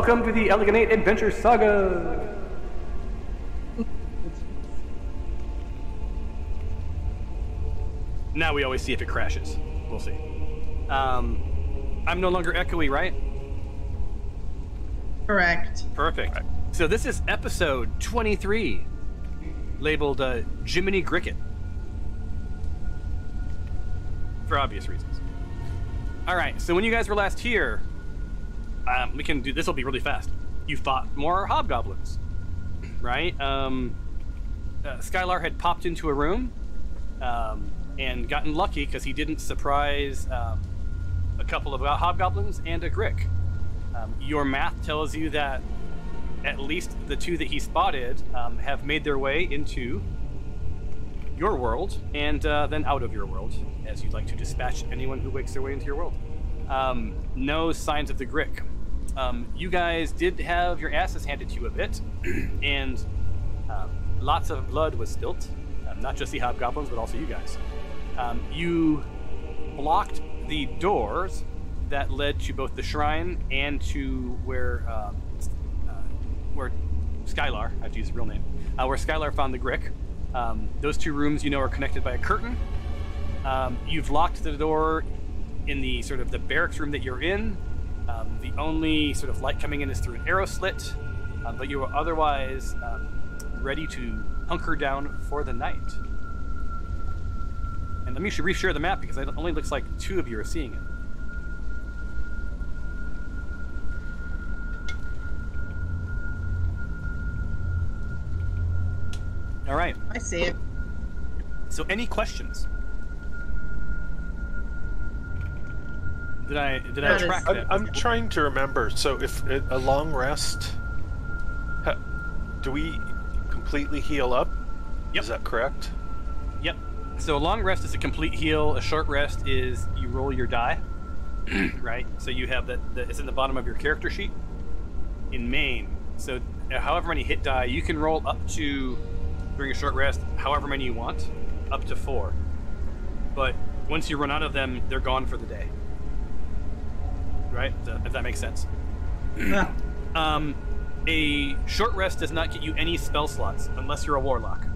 Welcome to the Elegant Eight Adventure Saga! now we always see if it crashes. We'll see. Um, I'm no longer echoey, right? Correct. Perfect. So this is episode 23, labeled uh, Jiminy Gricket. For obvious reasons. All right. So when you guys were last here, um, we can do this. Will be really fast. You fought more hobgoblins, right? Um, uh, Skylar had popped into a room um, and gotten lucky because he didn't surprise um, a couple of hobgoblins and a grick. Um, your math tells you that at least the two that he spotted um, have made their way into your world and uh, then out of your world, as you'd like to dispatch anyone who wakes their way into your world. Um, no signs of the Grick. Um, you guys did have your asses handed to you a bit, and um, lots of blood was spilt. Um, not just the hobgoblins, but also you guys. Um, you blocked the doors that led to both the shrine and to where um, uh, where Skylar, I have to use his real name, uh, where Skylar found the Grick. Um, those two rooms, you know, are connected by a curtain. Um, you've locked the door in the sort of the barracks room that you're in. Um, the only sort of light coming in is through an arrow slit, uh, but you are otherwise um, ready to hunker down for the night. And let me just reshare the map because it only looks like two of you are seeing it. All right. I see it. So, any questions? Did I did I That is- track I'm. I'm trying to remember. So, if it, a long rest, ha, do we completely heal up? Yep. Is that correct? Yep. So a long rest is a complete heal. A short rest is you roll your die, right? So you have that. that it's in the bottom of your character sheet in main. So uh, however many hit die you can roll up to during a short rest, however many you want, up to four. But once you run out of them, they're gone for the day. Right? So, If that makes sense. Yeah. Um, a short rest does not get you any spell slots unless you're a warlock.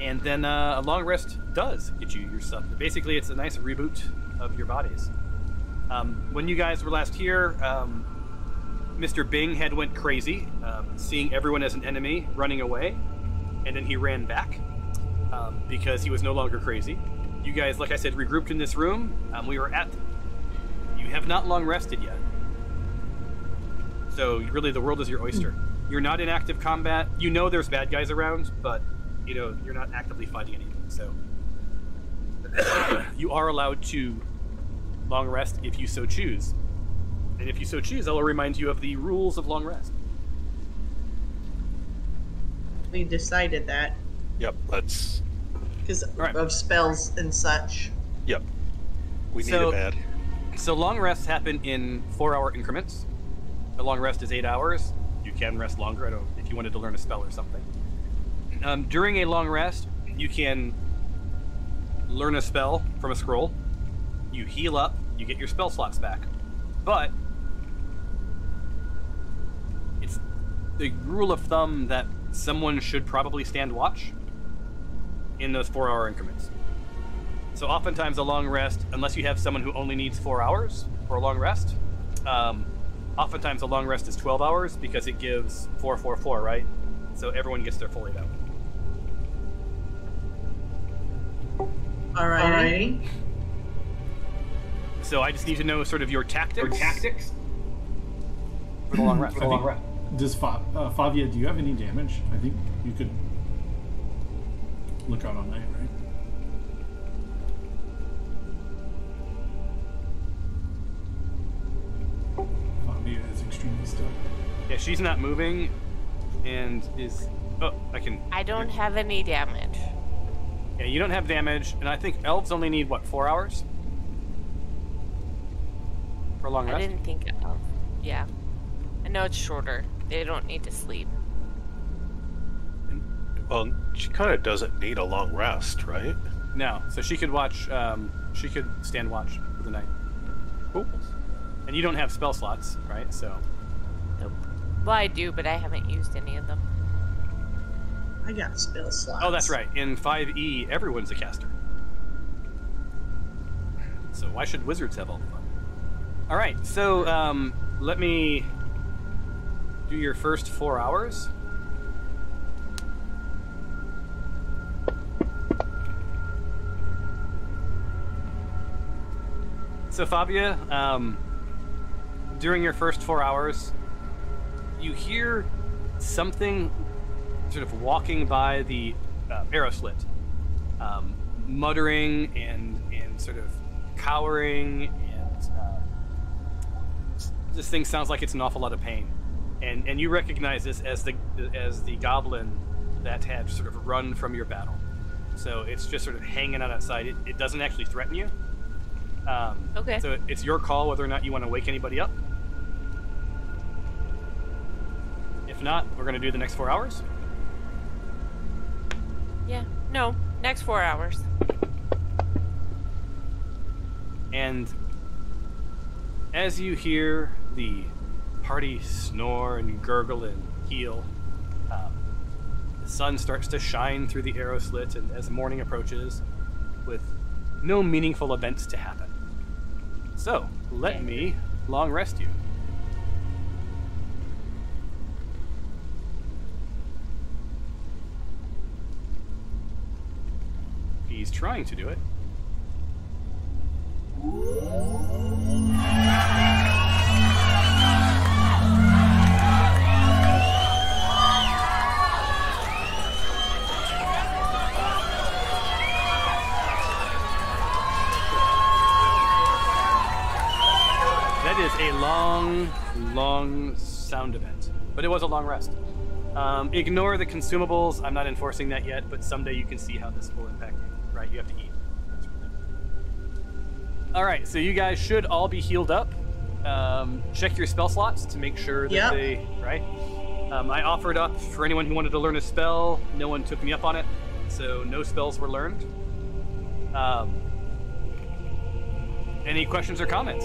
And then uh, a long rest does get you your stuff. Basically, it's a nice reboot of your bodies. Um, when you guys were last here, um, Mr. Bing had went crazy, um, seeing everyone as an enemy, running away, and then he ran back um, because he was no longer crazy. You guys, like I said, regrouped in this room. Um, we were at. You have not long rested yet. So really, the world is your oyster. You're not in active combat. You know there's bad guys around, but you know you're not actively fighting anything. So you are allowed to long rest if you so choose. And if you so choose, I will remind you of the rules of long rest. We decided that Yep. Let's. Because Right. of spells and such. Yep. We need So- a bad. So long rests happen in four-hour increments. A long rest is eight hours. You can rest longer. I don't, if you wanted to learn a spell or something. Um, during a long rest, you can learn a spell from a scroll. You heal up. You get your spell slots back. But it's the rule of thumb that someone should probably stand watch in those four-hour increments. So oftentimes a long rest, unless you have someone who only needs four hours for a long rest, um, oftentimes a long rest is 12 hours because it gives 444, right? So everyone gets their full eight hours. Alrighty. So I just need to know sort of your tactics. Your tactics for the long rest. I think- Does Fa- uh, Favia, do you have any damage? I think you could look out on night, right? Favia is extremely still. Yeah, she's not moving, and is. Oh, I can. I don't have any damage. Yeah, you don't have damage, and I think elves only need what four hours for a long I rest. didn't think of. Yeah. I know it's shorter. They don't need to sleep. Well, she kind of doesn't need a long rest, right? No, so she could watch. Um, she could stand watch for the night. Cool. And you don't have spell slots, right? So Nope. Well, I do, but I haven't used any of them. I got spell slots. Oh, that's right. In 5e, everyone's a caster. So why should wizards have all the fun? All right, so um, let me do your first four hours. So Fabia, um, during your first four hours, you hear something sort of walking by the uh, arrow slit, um, muttering and and sort of cowering, and uh, this thing sounds like it's an awful lot of pain, and and you recognize this as the as the goblin that had sort of run from your battle. So it's just sort of hanging on outside. It, it doesn't actually threaten you. Um, Okay. So it's your call whether or not you want to wake anybody up. If not, we're going to do the next four hours. Yeah. No. Next four hours. And as you hear the party snore and gurgle and heal, um, the sun starts to shine through the arrow slit, and as morning approaches, with no meaningful events to happen. So, let me long rest you. He's trying to do it. Sound event, but it was a long rest. Um, ignore the consumables. I'm not enforcing that yet, but someday you can see how this will impact you. Right? You have to eat. that sort of thing. All right, so you guys should all be healed up. Um, check your spell slots to make sure that Yep. they right. Um, I offered up for anyone who wanted to learn a spell. No one took me up on it, so no spells were learned. Um, any questions or comments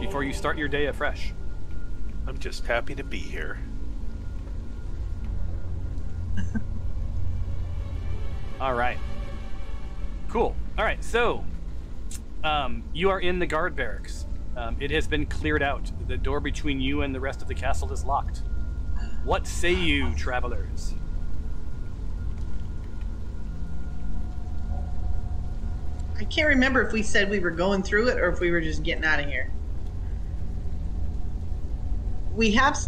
before you start your day afresh? I'm just happy to be here. All right. Cool. All right. So, um, you are in the guard barracks. Um, it has been cleared out. The door between you and the rest of the castle is locked. What say you, travelers? I can't remember if we said we were going through it or if we were just getting out of here. We have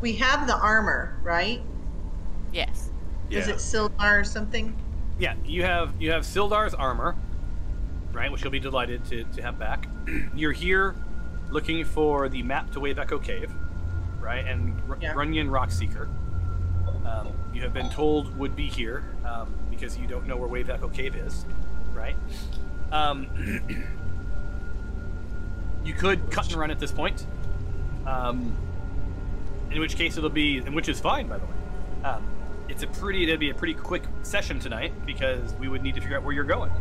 we have the armor, right? Yes. Is it Sildar or something? Yeah, you have you have Sildar's armor, right? Which you'll be delighted to, to have back. You're here looking for the map to Wave Echo Cave, right? And R- Yeah. Runyon Rockseeker. Um, you have been told would be here um, because you don't know where Wave Echo Cave is, right? Um, you could cut and run at this point, um, in which case it'll be, and which is fine, by the way. Um, it's a pretty, it'll be a pretty quick session tonight because we would need to figure out where you're going.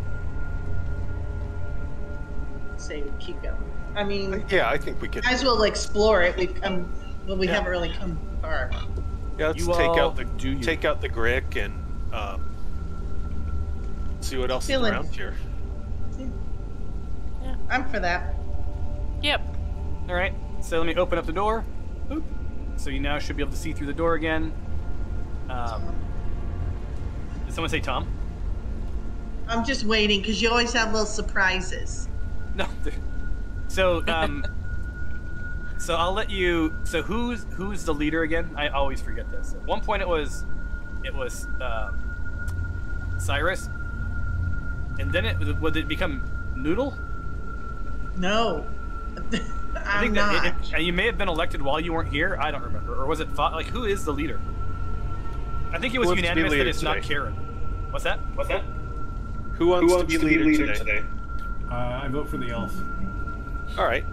Say we keep going. I mean, Yeah, I think we could. might as well explore it. We've come, well, we Yeah. haven't really come far. Yeah, let's You take all out the do you. take out the Grick and um, see what else Feeling- is around here. Yeah. I'm for that. Yep. All right, so let me open up the door. Boop. So you now should be able to see through the door again. Um, did someone say Tom? I'm just waiting because you always have little surprises. No. So, um, so I'll let you. So who's who's the leader again? I always forget this. At one point it was, it was uh, Cyrus, and then it would it become Noodle? No, I I'm think not. that it, it- you may have been elected while you weren't here. I don't remember, or was it Fa- like who is the leader? I think it was Who wants to be unanimous that leader it's not? Karen. What's that? What's that? Who wants, to be the leader, today? Uh, I vote for the elf. All right.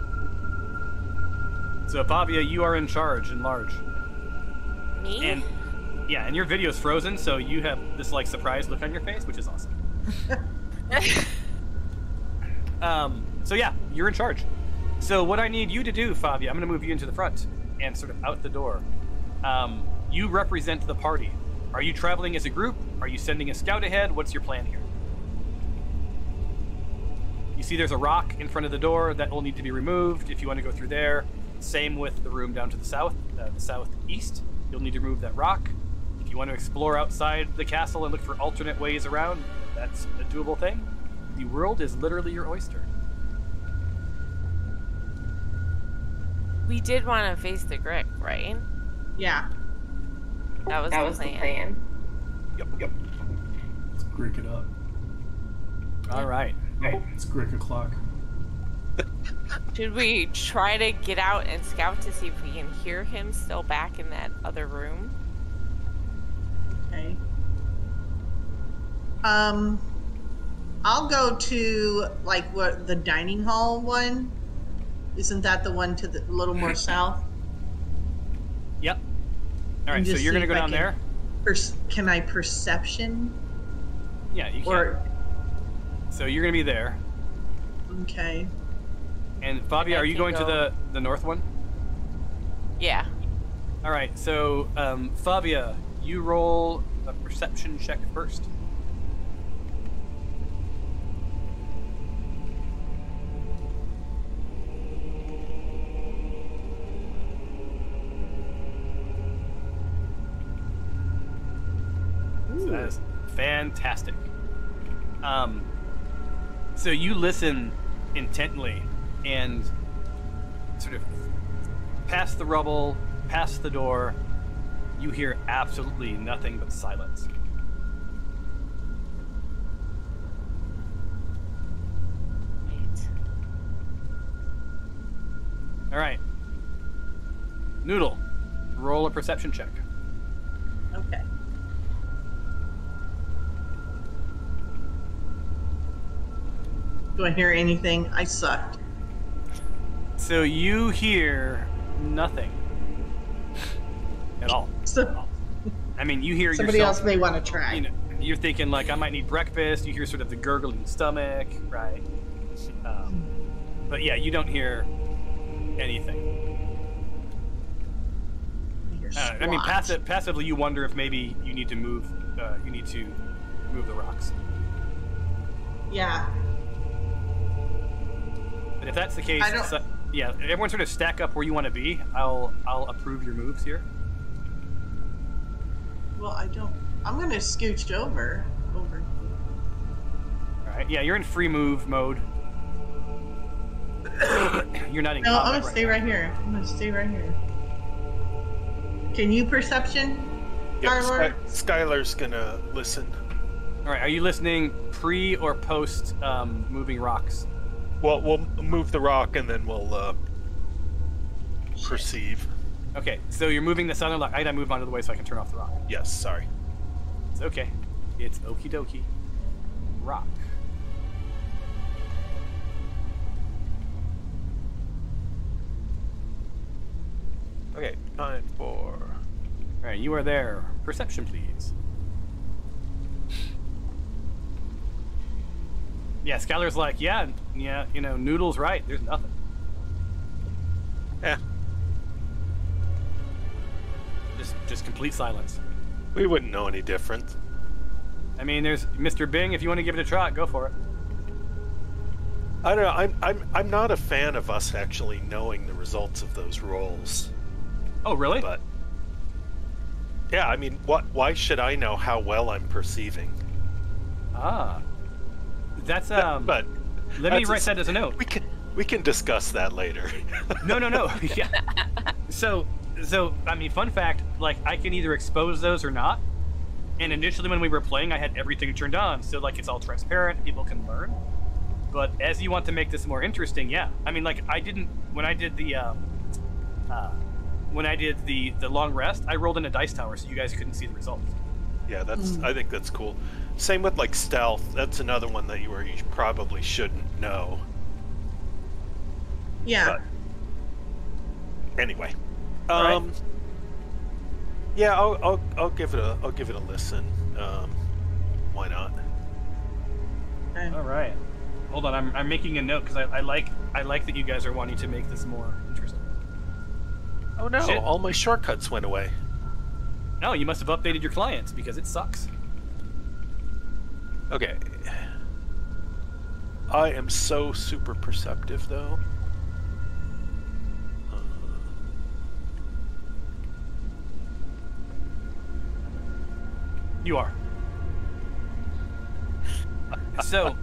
So Fabia, you are in charge in large, Me? and yeah, and your video is frozen, so you have this like surprised look on your face, which is awesome. Um, so yeah, you're in charge. So what I need you to do, Fabia, I'm going to move you into the front and sort of out the door. Um, you represent the party. Are you traveling as a group? Are you sending a scout ahead? What's your plan here? You see there's a rock in front of the door that will need to be removed if you want to go through there. Same with the room down to the south, uh, the southeast. You'll need to remove that rock. If you want to explore outside the castle and look for alternate ways around, that's a doable thing. The world is literally your oyster. We did want to face the Grick, right? Yeah. That was, That the, was the plan. plan. Yep, yep. Let's Grick it up. All right. It's Grick o'clock. Should we try to get out and scout to see if we can hear him still back in that other room? Okay. Um, I'll go to like what the dining hall one. Isn't that the one to the a little more south? Yep. All right, so you're gonna go down can- there. Pers- can I perception Yeah, you can. or So you're gonna be there. okay? And Fabia, I are you can going to the the north one? Yeah. All right. So um, Fabia, you roll a perception check first. Fantastic. Um, so you listen intently and sort of past the rubble, past the door, you hear absolutely nothing but silence. Right. All right. Noodle, roll a perception check. Okay. Do I hear anything? I sucked. So you hear nothing at all. So I mean, you hear somebody yourself. else may want to try. you know, you're thinking like I might need breakfast. You hear sort of the gurgling stomach, right? Um, but yeah, you don't hear anything. I, Uh, I mean, squat. passive, passively, you wonder if maybe you need to move. Uh, you need to move the rocks. Yeah. But if that's the case, so- yeah, everyone sort of stack up where you want to be. I'll I'll approve your moves here. Well, I don't. I'm gonna scooch over. Over. All right. Yeah, you're in free move mode. you're not in No, I'm combat gonna stay now. right here. I'm gonna stay right here. Can you perception, Yep, Sky- Skylar's gonna listen. All right. Are you listening pre or post um, moving rocks? Well, we'll move the rock and then we'll uh, perceive. Okay. So you're moving this other lock. I gotta move onto the way so I can turn off the rock. Yes, sorry. It's okay. It's okie dokie. Rock. Okay, time for. All right. You are there. Perception, please. Yeah, Skylar's like, yeah, yeah, you know, Noodle's right. There's nothing. Yeah, Just, just complete silence. we wouldn't know any different. I mean, there's Mr. Bing. If you want to give it a try, go for it. I don't know. I'm I'm I'm not a fan of us actually knowing the results of those rolls. Oh, really? But yeah, I mean, what? Why should I know how well I'm perceiving? ah, that's That- um. but let me that's write a- that as a note. we can we can discuss that later. No, no, no. yeah. So, so I mean, fun fact: like, I can either expose those or not. And initially, when we were playing, I had everything turned on, so like it's all transparent. People can learn. But as you want to make this more interesting, yeah. I mean, like I didn't when I did the um, uh, when I did the the long rest, I rolled in a dice tower, so you guys couldn't see the results. yeah, that's. I think that's cool. Same with like stealth. That's another one that you were you probably shouldn't know. Yeah. But anyway, All right. um, yeah, I'll, I'll I'll give it a I'll give it a listen. Um, why not? Okay. All right. hold on. I'm, I'm making a note because I, I like I like that you guys are wanting to make this more interesting. Oh no! Shit. All my shortcuts went away. No, you must have updated your clients because it sucks. Okay. I am so super perceptive though. Uh, You are. So,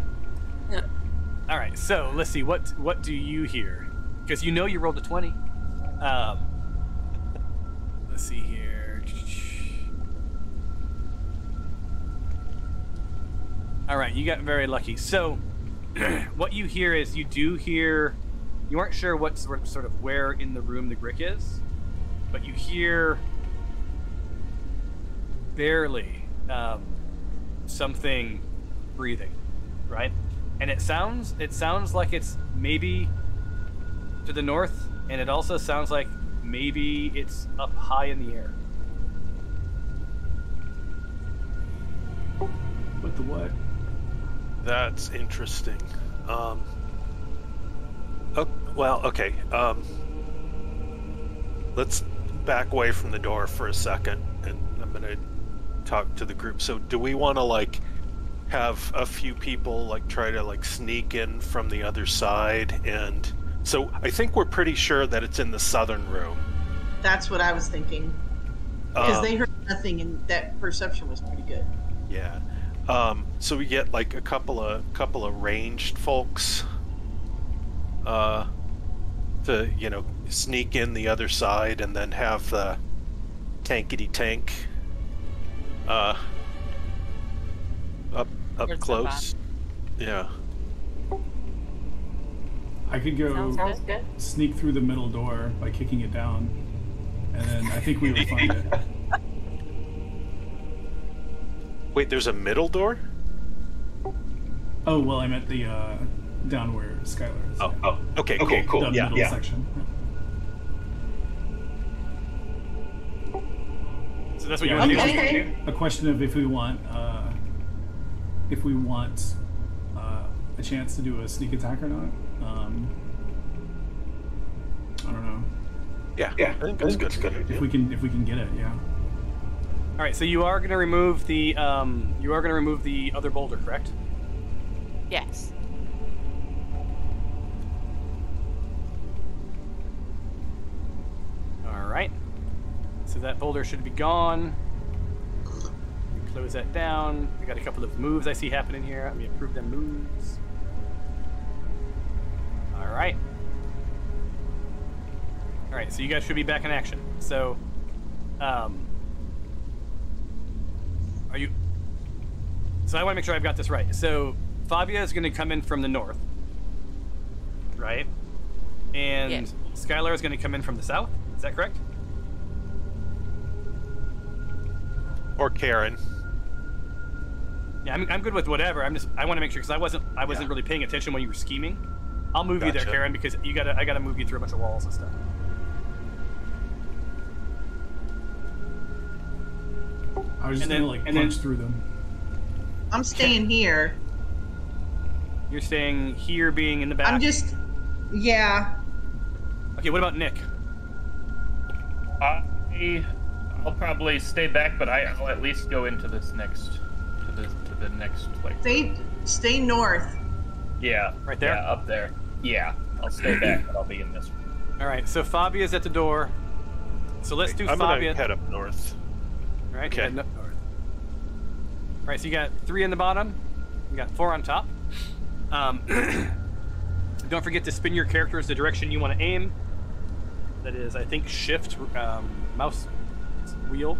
all right. So let's see. What what do you hear? Because you know you rolled a twenty. Um, let's see here. All right, you got very lucky. So, what you hear is you do hear. You aren't sure what sort of where in the room the Grick is, but you hear barely um, something breathing, right? And it sounds it sounds like it's maybe to the north, and it also sounds like maybe it's up high in the air. What the what? That's interesting. Um. Oh, well, okay. Um. Let's back away from the door for a second, and I'm gonna talk to the group. So, do we want to like have a few people like try to like sneak in from the other side? And so, I think we're pretty sure that it's in the southern room. That's what I was thinking. Because Um, they heard nothing and that perception was pretty good. Yeah. Um, so we get like a couple of couple of ranged folks uh, to you know sneak in the other side and then have the tankety tank uh, up up Towards close. Yeah. I could go sneak through the middle door by kicking it down, and then I think we would find it. Wait, there's a middle door. Oh well, I meant the uh, down where Skylar is. Oh, Oh, okay, okay, cool. cool. the Yeah, middle yeah. section. So that's what Yeah, you want to Okay. do. A question of if we want, uh, if we want uh, a chance to do a sneak attack or not. Um, I don't know Yeah, Yeah, I think that's good. good. if we can if we can get it. Yeah. All right, so you are going to remove the um, you are going to remove the other boulder, correct? Yes. All right. So that boulder should be gone. We close that down. We got a couple of moves I see happening here. Let me approve them moves. All right. All right. So you guys should be back in action. So, um, are you? So I want to make sure I've got this right. So Fabia is going to come in from the north, right? And Yes. Skylar is going to come in from the south. Is that correct? Or Karen. Yeah, I'm, I'm good with whatever. I'm just I want to make sure because I wasn't I wasn't Yeah. really paying attention when you were scheming. I'll move you there, Karen, because you gotta I gotta move you through a bunch of walls and stuff. I was And just then- gonna like and then- punch through them. I'm staying here. You're staying here, being in the back. I'm just, yeah. Okay, what about Nick? I, I'll probably stay back, but I, I'll at least go into this next, to the to the next like. Stay, stay north. Yeah. Right there? Yeah, up there. Yeah, I'll stay back, but I'll be in this. All right, so Fabia's at the door. So let's do I'm Fabia. gonna head up north. Right. Okay. Uh, All right, so you got three in the bottom. You got four on top. Um, don't forget to spin your characters the direction you want to aim. That is, I think, shift um, mouse wheel.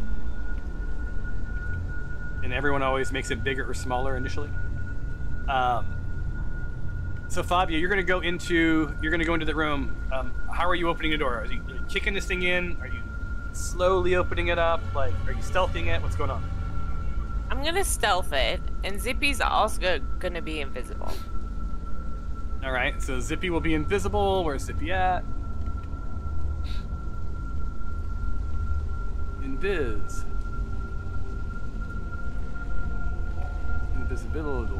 And everyone always makes it bigger or smaller initially. Um, so Fabio, you're gonna go into you're gonna go into the room. Um, how are you opening the door? Are you, are you kicking this thing in? Are you slowly opening it up? Like, are you stealthing it? What's going on? I'm gonna stealth it, and Zippy's also gonna be invisible. All right, so Zippy will be invisible. Where's Zippy at? Invis. Invisibility.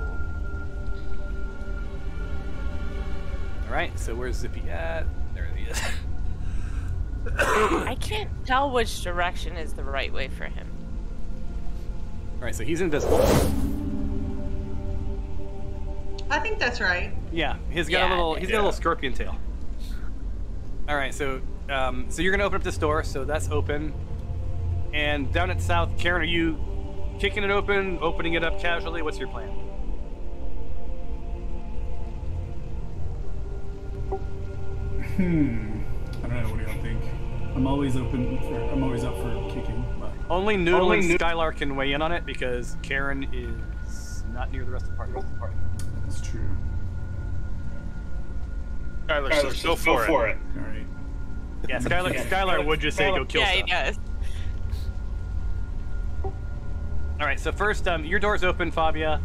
All right. So where's Zippy at? There he is. I can't tell which direction is the right way for him. All right. So he's invisible. I think that's right. Yeah, he's got Yeah, a little. He's got a little scorpion tail. All right, so um, so you're gonna open up this door, so that's open. And down at south, Karen, are you kicking it open, opening it up casually? What's your plan? Hmm. I don't know. What do y'all think? I'm always open for. I'm always up for kicking. But Only Noodle Only and Noo- Skylar can weigh in on it because Karen is not near the rest of the party. that's true. Skylar says, go for, it. All right. Yeah, Skylar, Skylar would just say go kill yeah, stuff. he does. All right, so first, um, your door's open, Fabia.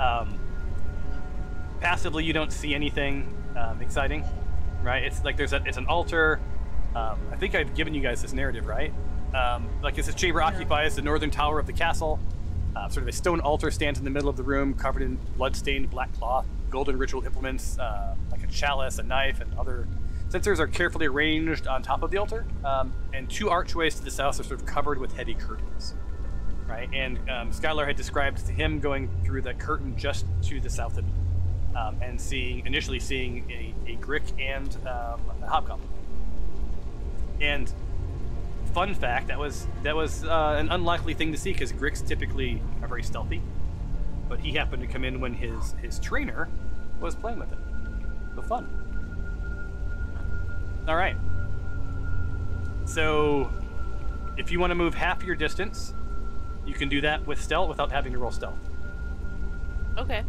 Um, passively, you don't see anything um, exciting, right? It's like there's a, it's an altar. Um, I think I've given you guys this narrative, right? Um, like this chamber occupies the northern tower of the castle. Uh, sort of a stone altar stands in the middle of the room, covered in blood-stained black cloth. Golden ritual implements, uh, like a chalice, a knife, and other censers, are carefully arranged on top of the altar. Um, and two archways to the south are sort of covered with heavy curtains right? And um, Skylar had described to him going through the curtain just to the south of you, um, and seeing initially seeing a, a Grick and um, a Hobgoblin. And fun fact that was that was uh, an unlikely thing to see because Gricks typically are very stealthy, but he happened to come in when his his trainer was playing with it. So fun. All right. So, if you want to move half your distance, you can do that with stealth without having to roll stealth. Okay.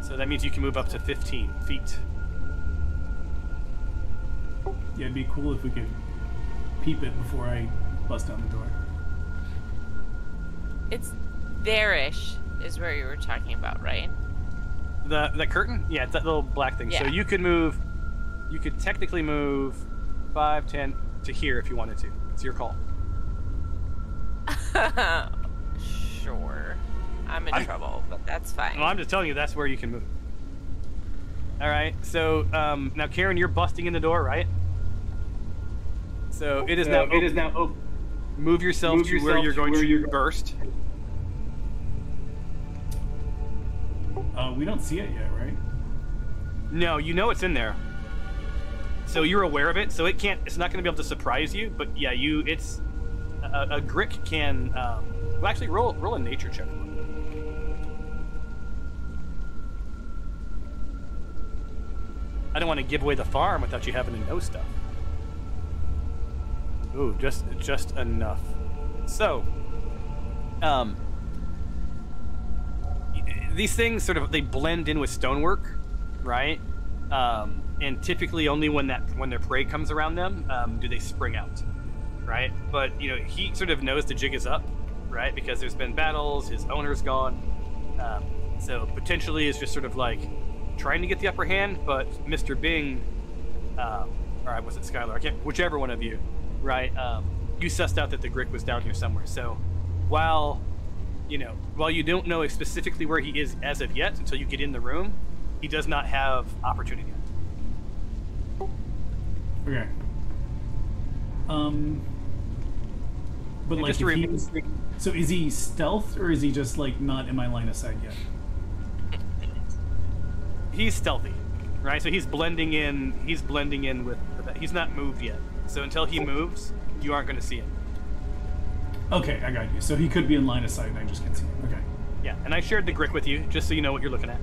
So that means you can move up to 15 feet. Yeah, it'd be cool if we could peep it before I bust down the door. It's there-ish is where you were talking about, right? The the curtain, yeah, it's that little black thing. So you could move, you could technically move 5, 10 to here if you wanted to. It's your call. sure. I'm in I- trouble, but that's fine. Well, I'm just telling you that's where you can move. All right. So um, now, Karen, you're busting in the door, right? So it is now. it is now open. Move yourself Move to where you're going where to you're- burst. Uh, we don't see it yet, right? No, you know it's in there. So you're aware of it. So it can't. It's not going to be able to surprise you. But yeah, you. It's a, a Grick can. Um, well, actually, roll roll a nature check. I don't want to give away the farm without you having to know stuff. Ooh, just just enough. So, um, these things sort of they blend in with stonework, right? Um, and typically only when that when their prey comes around them um, do they spring out, right? But you know he sort of knows the jig is up, right? Because there's been battles, his owner's gone, um, so potentially it's just sort of like trying to get the upper hand. But Mr. Bing, um, or was it Skylar? I can't, whichever one of you, right? Um, you sussed out that the Grick was down here somewhere. So while you know, while you don't know specifically where he is as of yet until you get in the room, he does not have opportunity. Okay. Um. But And like, just to if he was- so is he stealth or is he just like not in my line of sight yet? He's stealthy, right? So he's blending in. He's blending in with. He's not moved yet. So until he moves, you aren't going to see him. Okay, I got you. So he could be in line of sight and I just can't see him. Okay. Yeah, and I shared the Grick with you just so you know what you're looking at.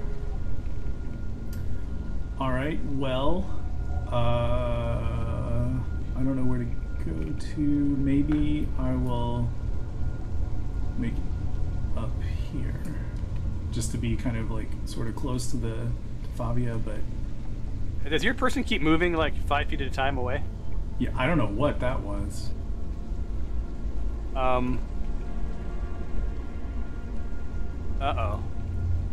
All right. Well, uh, I don't know where to go to. Maybe I will make up here, just to be kind of like sort of close to the to Fabia. But Does your person keep moving like five feet at a time away? Yeah, I don't know what that was. Um. Uh oh.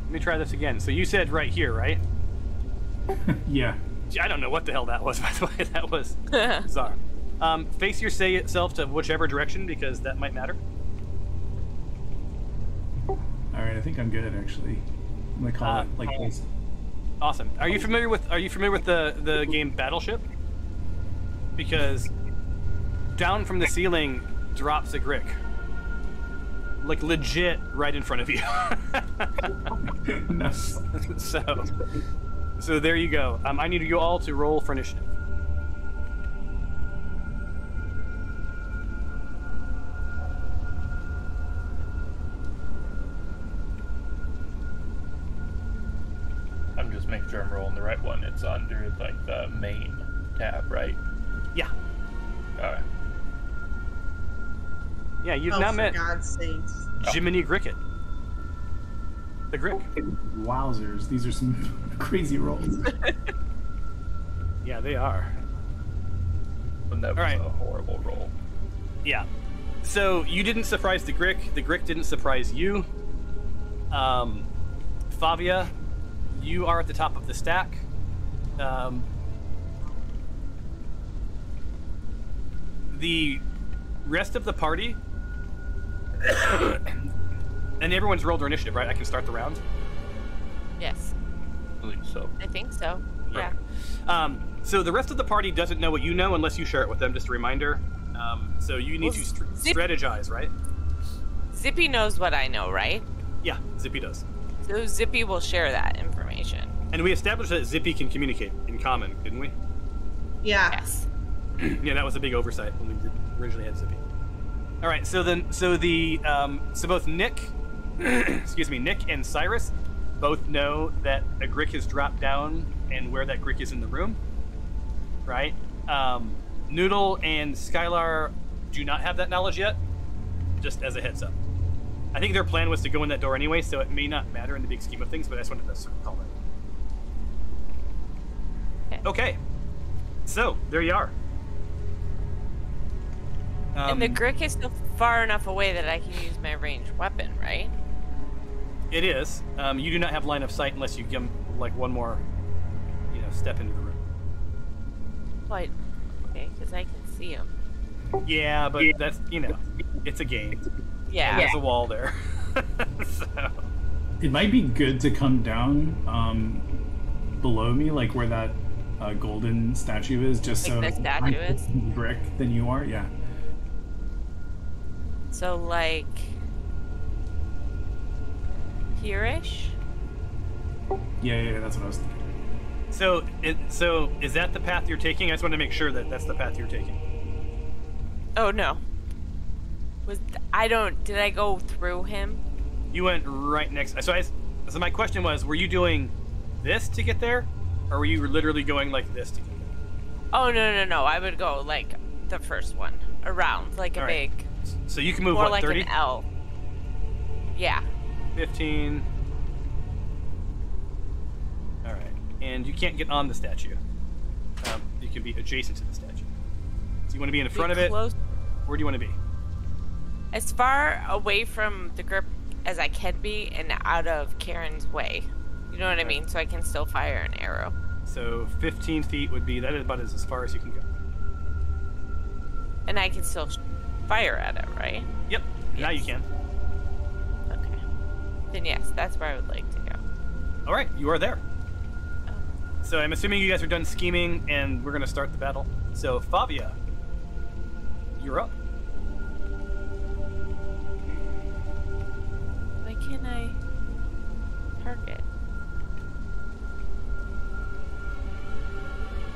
Let me try this again. So you said right here, right? yeah. I don't know what the hell that was, by the way. That was bizarre. Um, face your say itself to whichever direction because that might matter. All right. I think I'm good actually. I'm gonna call Uh, it like this. Awesome. Are you familiar with Are you familiar with the the game Battleship? Because down from the ceiling drops a Grick, like legit right in front of you. no. so, so there you go. Um, I need you all to roll for initiative. Oh, now for met God's sakes. Jiminy Gricket, the Grick. Wowzers, these are some crazy rolls. Yeah, they are. And that was Alright. a horrible roll. Yeah. So you didn't surprise the Grick. The Grick didn't surprise you. Um, Favia, you are at the top of the stack. Um, the rest of the party, and everyone's rolled their initiative, right? I can start the round. Yes, I believe so. I think so. Yeah. Um, so the rest of the party doesn't know what you know unless you share it with them. Just a reminder. Um, so you need Well, to str- Zip- strategize, right? Zippy knows what I know, right? Yeah, Zippy does. So Zippy will share that information. And we established that Zippy can communicate in common, didn't we? Yeah. Yes. yeah, that was a big oversight when we originally had Zippy. All right, so then, so the, um, so both Nick, excuse me, Nick and Cyrus both know that a Grick has dropped down and where that Grick is in the room, right? Um, Noodle and Skylar do not have that knowledge yet, just as a heads up. I think their plan was to go in that door anyway, so it may not matter in the big scheme of things, but I just wanted to sort of call it. Okay. Okay, so there you are. And the Um, Grick is still far enough away that I can use my ranged weapon, right? It is. Um, you do not have line of sight unless you give him like one more, you know, step into the room. But okay, because I can see him. Yeah, but that's you know, it's a game. Yeah. There's a wall there. so, It might be good to come down um, below me, like where that uh, golden statue is, just Like so the statue is? brick than you are. Yeah. So like here-ish. Yeah, yeah, yeah, that's what I was thinking. so, it, so is that the path you're taking? I just want to make sure that that's the path you're taking. Oh no. Was I don't did I go through him? You went right next. So, I, so my question was, were you doing this to get there, or were you literally going like this to get there? Oh no no no! I would go like the first one around, like a All right. big, So you can move more what, like 30, an L. Yeah. 15. All right, and you can't get on the statue. Um, you can be adjacent to the statue. So you want to be in Be front of it. close- Where do you want to be? as far away from the Grick as I can be, and out of Karen's way. You know what I mean? So I can still fire an arrow. So 15 feet would be that is about as, as far as you can go. And I can still fire at it, right? Yep. Now you can. Okay. Then yes, that's where I would like to go. All right, you are there. Oh. So I'm assuming you guys are done scheming, and we're gonna start the battle. So Fabia, you're up. Why can't I target?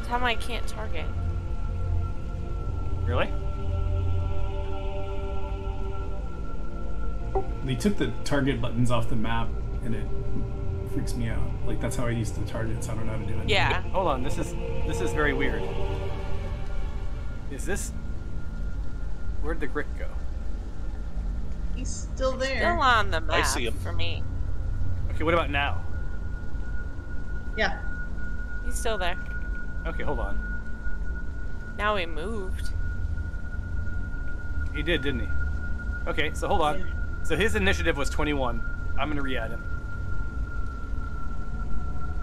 Tell me I can't target. Really? They took the target buttons off the map, and it freaks me out. Like that's how I used to target, so I don't know how to do it. Yeah. Hold on. This is this is very weird. Is this? Where'd the Grick go? He's still there. Still on the map I see him. for me. Okay, what about now? Yeah. He's still there. Okay, hold on. Now he moved. He did, didn't he? Okay, so hold on. So his initiative was 21. I'm gonna re-add him.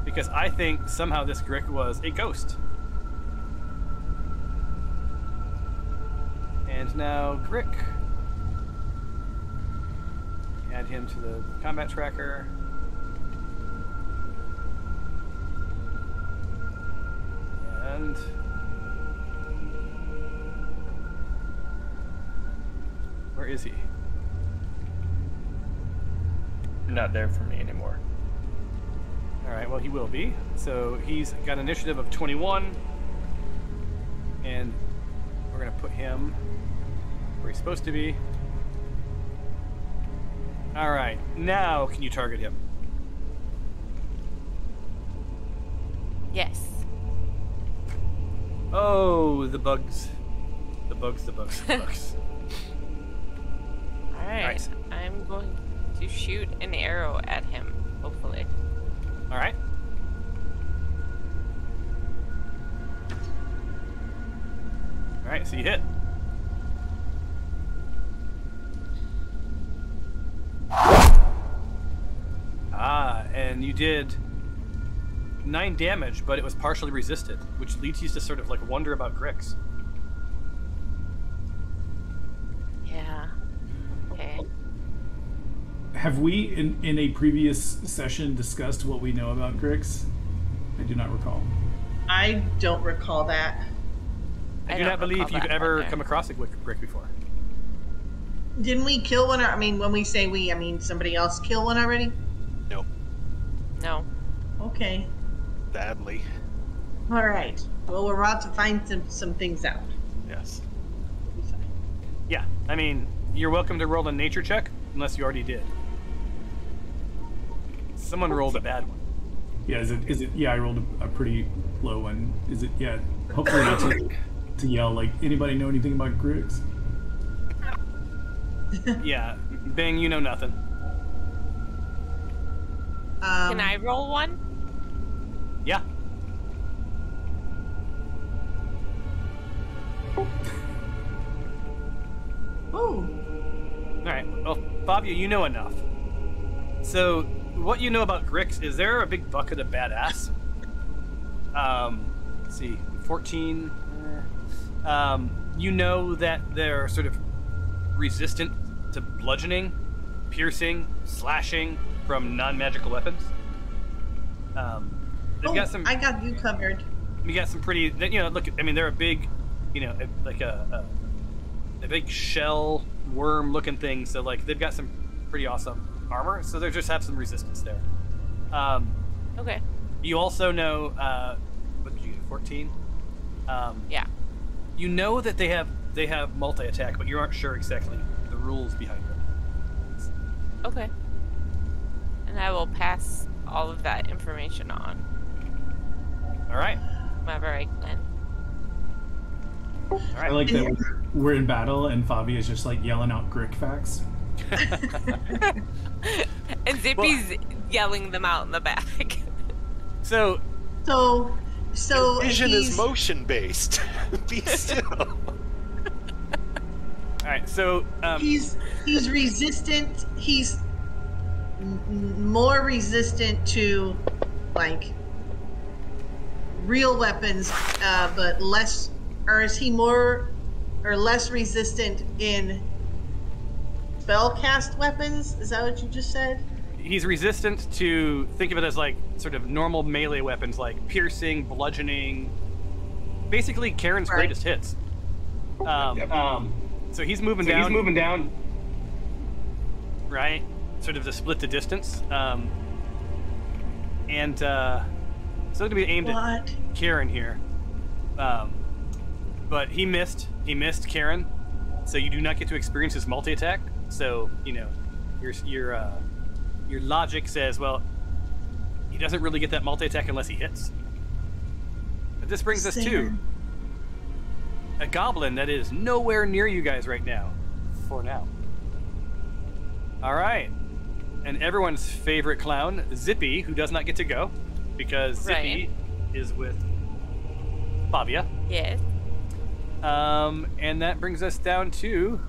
Because I think somehow this Grick was a ghost. And now Grick. Add him to the combat tracker. And where is he? Not there for me anymore. All right, well he will be. So he's got an initiative of 21, and we're gonna put him where he's supposed to be. All right, now can you target him? Yes. Oh, the bugs, the bugs, the bugs, the bugs. All right. Nice. I'm going to shoot an arrow at him. Hopefully. All right. All right, so you hit. Ah, and you did nine damage, but it was partially resisted, which leads you to sort of like wonder about Gricks. Have we, in, in a previous session, discussed what we know about Gricks? I do not recall. I don't recall that. I, I do don't believe you've ever either. come across a Glick- Brick before. Didn't we kill one? I mean, when we say we, I mean somebody else kill one already. No. No. Okay. Badly. All right. Well, we're about to find some some things out. Yes. We'll be fine. Yeah, I mean, you're welcome to roll a nature check, unless you already did. Someone rolled a bad one. Yeah, is it? Is it? Yeah, I rolled a, a pretty low one. Is it? Yeah. Hopefully not to, to yell like anybody know anything about Gricks? Yeah, Bang, you know nothing. Um, Can I roll one? Yeah. Ooh. All right. Well, Fabio, you know enough. So, what you know about Gricks is they're a big bucket of badass. Um, let's see, 14. eh. Um, you know that they're sort of resistant to bludgeoning, piercing, slashing from non-magical weapons. Um, they've Oh, got some. I got you covered. we got some pretty you know look i mean they're a big you know like a a, a big shell worm looking thing so like they've got some pretty awesome armor so they just have some resistance there um, Okay. you also know uh, what did you get 14 um, Yeah. you know that they have they have multi-attack but you aren't sure exactly the rules behind it Okay. And I will pass all of that information on, all right whomever I can. all I like that we're, we're in battle and Fabi is just like yelling out Grick facts. And Zippy's yelling them out in the back. so So, so Vision is motion based. Be still. all right so um, he's he's resistant. He's m- m- more resistant to like real weapons, uh, but less, or is he more or less resistant in spellcast weapons? Is that what you just said? he's resistant to think of it as like sort of normal melee weapons like piercing, bludgeoning, basically Karen's Right. greatest hits. Um, Um, so he's moving so down, he's moving down. right, sort of to split the distance. Um, and uh, so to be aimed at Karen here, um, but he missed. He missed Karen, so you do not get to experience his multi attack. So you know, your your uh, your logic says, well, he doesn't really get that multi attack unless he hits. But this brings us to a goblin that is nowhere near you guys right now, for now. All right, and everyone's favorite clown, Zippy, who does not get to go because Zippy is with Fabia. yes. Um, and that brings us down to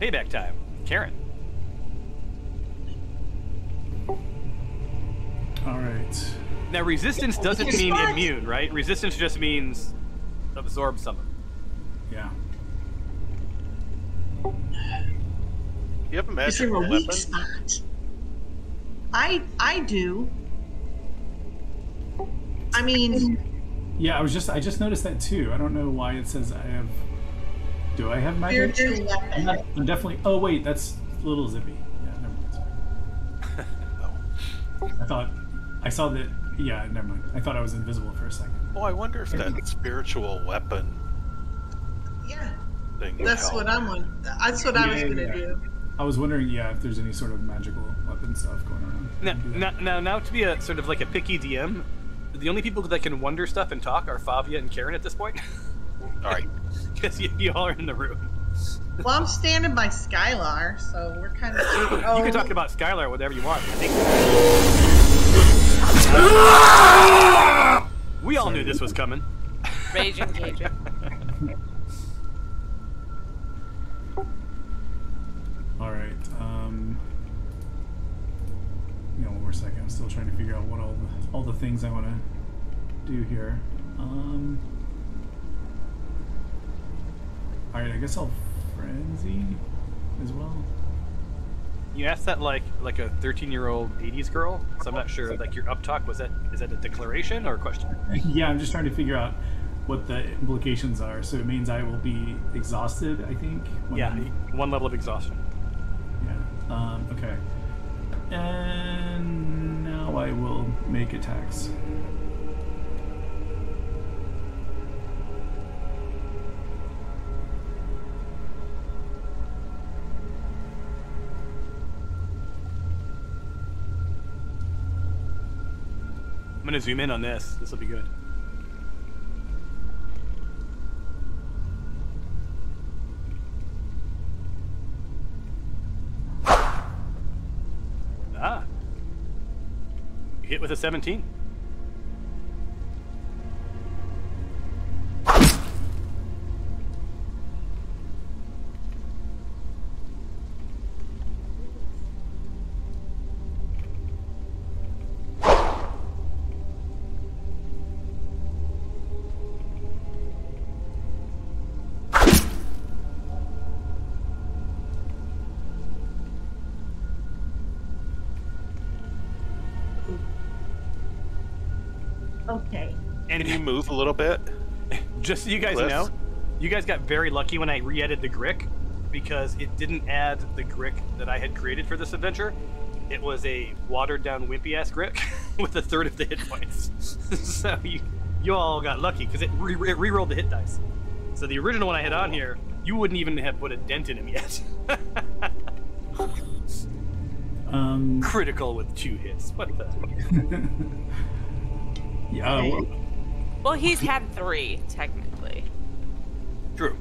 payback time. Karen. All right. Now, resistance doesn't mean immune, right? Resistance just means absorb something. Yeah. You have a Is there a weapon? weak spot? I I do. I mean, Yeah, I was just I just noticed that too. I don't know why it says I have. Do I have magic? spiritual I'm, not, I'm definitely. Oh wait, that's little Zippy. Yeah, never mind. Sorry. Oh. I thought I saw that. Yeah, never mind. I thought I was invisible for a second. Oh, I wonder if that spiritual weapon Yeah, thing. would that's what I'm on. That's what I was gonna yeah. do. I was wondering, yeah, if there's any sort of magical weapon stuff going around. Now, now, now, now, to be a sort of like a picky DM, the only people that can wonder stuff and talk are Fabia and Karen at this point, All right. Because you, you all are in the room. Well, I'm standing by Skylar, so we're kind of. You Oh, can talk about Skylar whatever you want. I think we all knew this was coming. Raging engagement. All right. Um, you know, one more second. I'm still trying to figure out what all the all the things I want to do here. Um, all right. I guess I'll frenzy as well. You asked that like like a 13 year old 80s girl, so I'm not sure. Like your uptalk was that is that a declaration or a question? yeah, I'm just trying to figure out what the implications are. So it means I will be exhausted. I think. Yeah, I'm- one level of exhaustion. Yeah. Um, okay. And now I will make attacks. I'm gonna zoom in on this. This will be good. Ah. Hit with a 17. And Can you move a little bit? Just so you guys Cliff? know, you guys got very lucky when I re-added the Grick because it didn't add the Grick that I had created for this adventure. It was a watered down wimpy ass Grick with a third of the hit points. so you you all got lucky because it, re- it re-rolled the hit dice. So the original one I had on here, you wouldn't even have put a dent in him yet. Um, Critical with two hits. What the? yeah. Well, Well, he's had three, technically. True.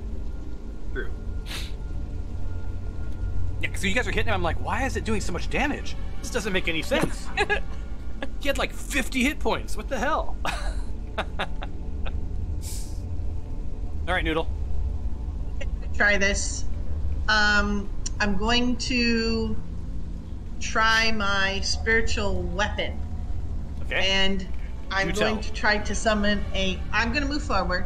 True. Yeah, so you guys are hitting him. I'm like, why is it doing so much damage? This doesn't make any sense. he had like 50 hit points. What the hell? All right, Noodle. Try this. Um, I'm going to try my spiritual weapon, Okay. and I'm You going tell. to try to summon a. I'm going to move forward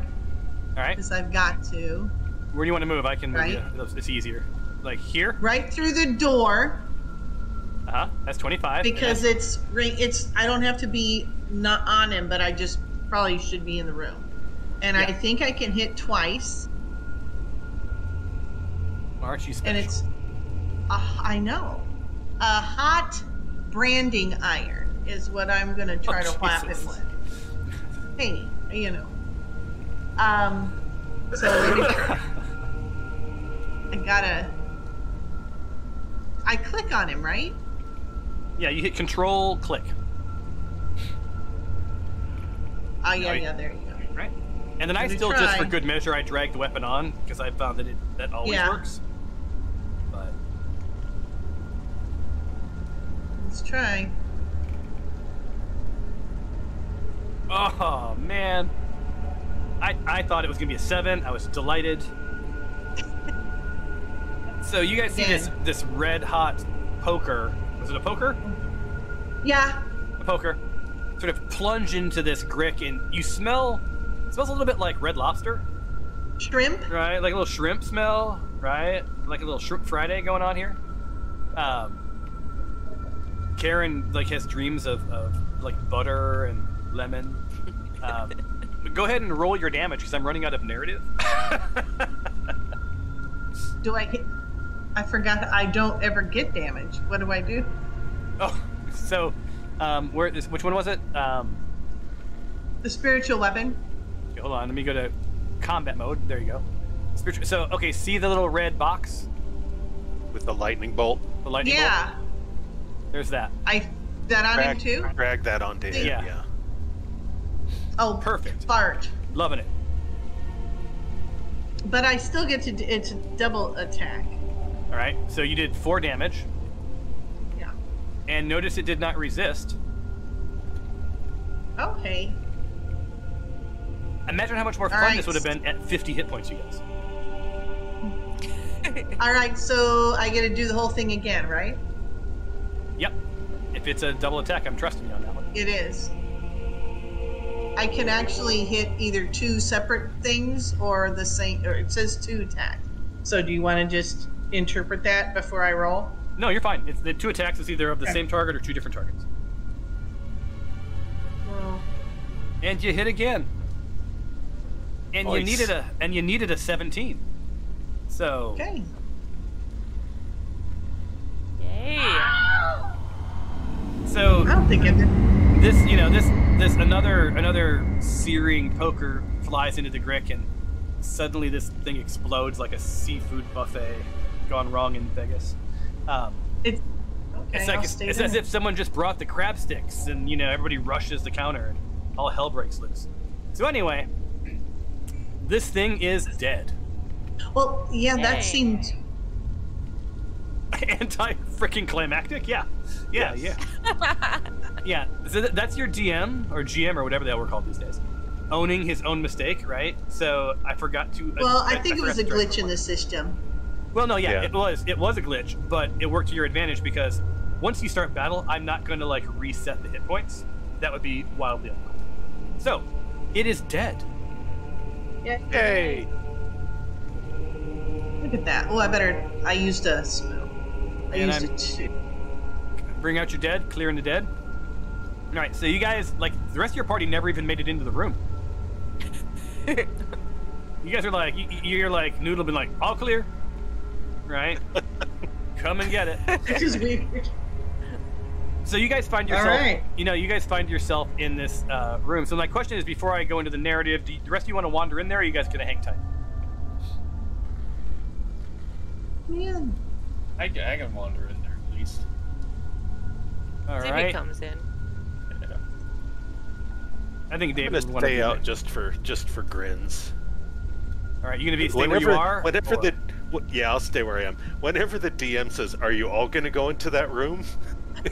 All right. because I've got to. Where do you want to move? I can move Right. you. It's- easier. Like here. Right through the door Uh huh. That's 25. because And it's. It's I don't have to be not on him, but I just probably should be in the room. And I think I can hit twice, Aren't you special? and it's. Uh, I know. A hot branding iron is what I'm gonna try Oh, to whap him Jesus. with. Hey, you know. Um. So try. I gotta. I click on him, right? yeah, you hit Control, click. Oh yeah, Right. yeah. There you go. Right. And then I still, just for good measure, I drag the weapon on because I found that it that always Yeah. works. But Let's try. Oh man, I I thought it was gonna be a seven. I was delighted. so you guys see this this red hot poker? Was it a poker? Yeah. A poker. Sort of plunge into this grick, and you smell. It smells a little bit like red lobster, Shrimp. right? Like a little shrimp smell, right? Like a little shrimp Friday going on here. Um, Karen like has dreams of, of like butter and lemon Um, go ahead and roll your damage because I'm running out of narrative. Do I hit? I forgot. I don't ever get damage. What do I do? oh, so um, where is which one was it? Um, The spiritual weapon. okay, hold on, let me go to combat mode. There you go. Spiritual. So okay, see the little red box, with the lightning bolt. the lightning bolt. Yeah. There's that. I that on him too. drag that on Dave. Yeah. Yeah. Oh, Perfect. Fart. Loving it. But I still get to. d- It's a double attack. All right. So you did four damage, Yeah. and notice it did not resist. Oh, okay. Imagine how much more fun right. this would have been at 50 hit points, you guys. All right. So I get to do the whole thing again, right? Yep. If it's a double attack, I'm trusting you on that one. It is. I can actually hit either two separate things or the same. Or it says two attacks. So do you want to just interpret that before I roll? No, you're fine. It's the two attacks is either of the Okay. same target or two different targets. Well, And you hit again. And you Nice. needed a and you needed a 17. So okay. Yay. So I don't think I did. this you know this this another another searing poker flies into the grick and suddenly this thing explodes like a seafood buffet gone wrong in Vegas. Um, It's okay. it's like it's, it's as if someone just brought the crab sticks and you know everybody rushes the counter and all hell breaks loose. So anyway, this thing is dead. Well, yeah, that Yay. seemed. Anti freaking climactic? Yeah. Yeah, Yes. yeah. yeah. So th- that's your DM or GM or whatever the hell we're called these days. Owning his own mistake, right? So I forgot to. Well, I think it was a glitch in the system. Well, no, yeah, Yeah. it was. It was a glitch, but it worked to your advantage because once you start battle, I'm not going to like reset the hit points. That would be wildly uncool. So, it is dead. Yeah. Yay! Look at that. Oh, I better. I used a spell. I And used I'm- it too. Bring out your dead, clearing the dead. All right, so you guys, like, the rest of your party never even made it into the room. you guys are like, you, you're like, Noodle been like, all clear, right? Come and get it. Which is weird. So you guys find yourself, right. you know, you guys find yourself in this uh, room. So my question is, before I go into the narrative, do you, the rest of you want to wander in there, or are you guys gonna hang tight? Man. I, I can wander in there at least. All Zippy right. comes in. Yeah. I think I'm David gonna would want to stay be out there. just for just for grins. All right, you gonna be stay where you are? Whenever or- the wh- yeah, I'll stay where I am. Whenever the DM says, "Are you all going to go into that room?"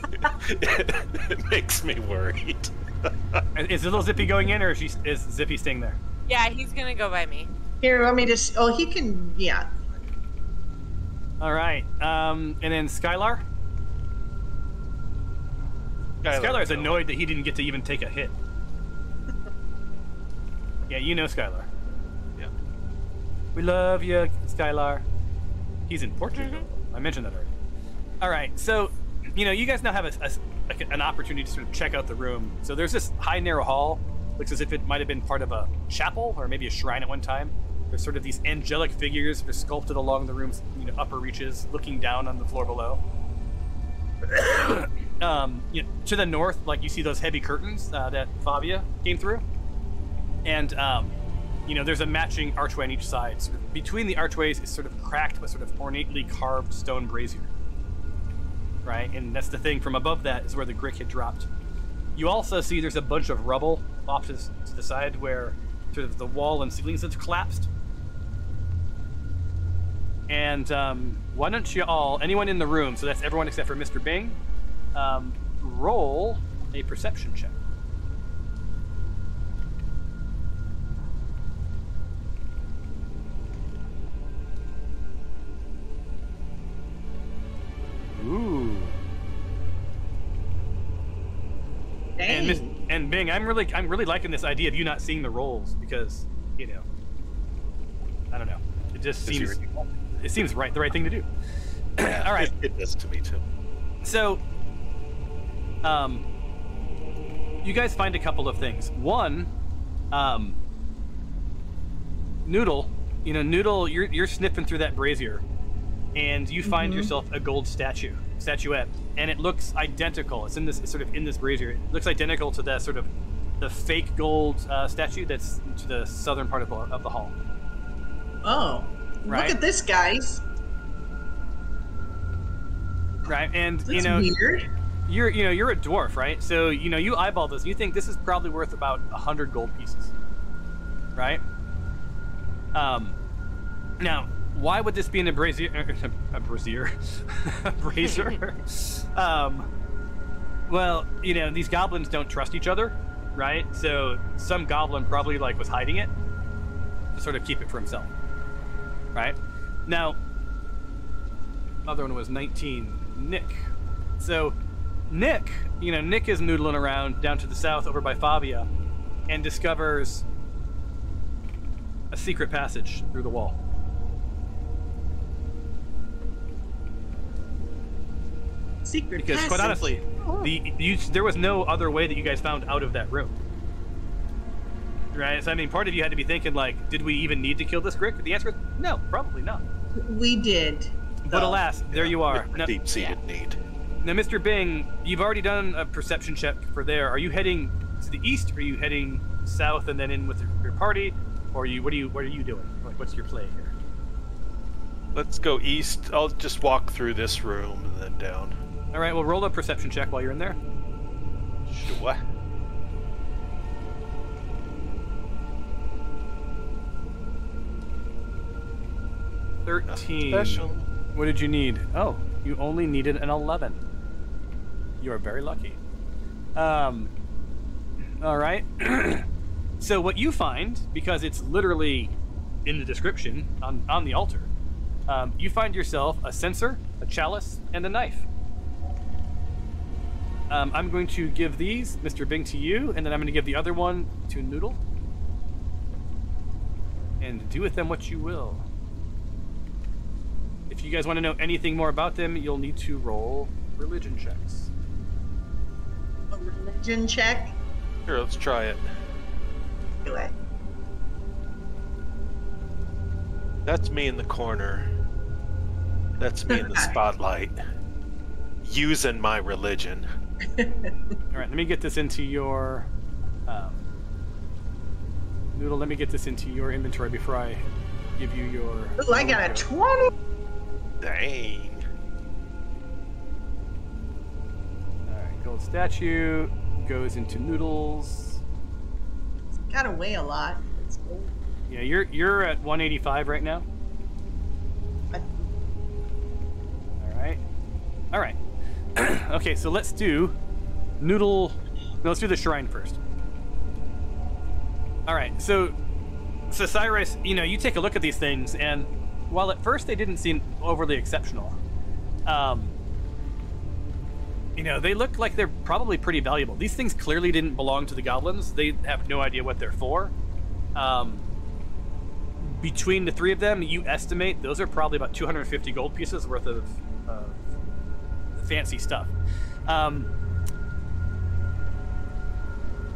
it makes me worried. is little Zippy going in, or is, she, is Zippy staying there? Yeah, he's gonna go by me. Here, let me just. Oh, he can. Yeah. All right, um, and then Skylar. Skylar's no. annoyed that he didn't get to even take a hit. yeah, you know Skylar. Yeah. We love you, Skylar. He's in Portugal. I mentioned that already. All right, so you know you guys now have a, a- like an opportunity to sort of check out the room. So there's this high narrow hall. Looks as if it might have been part of a chapel or maybe a shrine at one time. There's sort of these angelic figures that are sculpted along the room's you know, upper reaches, looking down on the floor below. um, you know, to the north, like you see those heavy curtains uh, that Fabia came through, and um, you know there's a matching archway on each side. Of between the archways is sort of cracked but sort of ornately carved stone brazier. Right, and that's the thing. From above that is where the grick had dropped. You also see there's a bunch of rubble off to, to the side where sort of the wall and ceilings have collapsed. And um, why don't you all, anyone in the room, so that's everyone except for Mr. Bing, um, roll a perception check. Ooh. And, Miss, and Bing, I'm really, I'm really liking this idea of you not seeing the rolls because, you know, I don't know, it just seems, really- it seems right, the right thing to do. all right, It, it does to me too. so, um, you guys find a couple of things. One, Um, Noodle, you know, Noodle, you're you're sniffing through that brazier, and you find Mhm. yourself a gold statue, statuette, and it looks identical. It's in this it's sort of in this brazier. It looks identical to that sort of the fake gold uh, statue that's to the southern part of the, of the hall. Oh, Right. look at this, guys. Right, and That's you know, weird. you're you know you're a dwarf, right? So you know you eyeball this. You think this is probably worth about a hundred gold pieces, right? Um, now why would this be in a brazier? A brazier, a brazier. um, well, you know these goblins don't trust each other, right? So some goblin probably like was hiding it to sort of keep it for himself, right? Now, other one was 19. Nick. So, Nick, you know, Nick is noodling around down to the south over by Fabia and discovers a secret passage through the wall. Secret Because, quite honestly, Oh. the you, there was no other way that you guys found out of that room. Right? So, I mean, part of you had to be thinking, like, did we even need to kill this Grick? The answer is no, probably not. we did. But though. alas, there you are. Now, Deep seated need. now, Mr. Bing, you've already done a perception check for there. Are you heading to the east? Or are you heading south and then in with your, your party? Or are you what are you what are you doing? Like, what's your play here? Let's go east. I'll just walk through this room and then down. All right, well, roll a perception check while you're in there. Sure. Thirteen. Special. What did you need? Oh, you only needed an eleven. You are very lucky. Um. All right. so what you find, because it's literally in the description on on the altar, um, you find yourself a censer, a chalice, and a knife. Um, I'm going to give these, Mr. Bing, to you, and then I'm going to give the other one to Noodle. And do with them what you will. If you guys want to know anything more about them, you'll need to roll religion checks. A religion check. Here, let's try it. Do it. That's me in the corner. That's me in the spotlight. Using my religion. All right, let me get this into your um, noodle. Let me get this into your inventory before I give you your. Ooh, I got a 20. Dang. All right, gold statue goes into noodles. It's Gotta weigh a lot. It's cool. Yeah, you're you're at 185 right now. All right. All right. okay, so let's do noodle. No, let's do the shrine first. All right. So, so Cyrus, you know, you take a look at these things, and while at first they didn't seem overly exceptional, um, you know, they look like they're probably pretty valuable. These things clearly didn't belong to the goblins. They have no idea what they're for. Um, between the three of them, you estimate those are probably about 250 gold pieces worth of, fancy stuff. Um,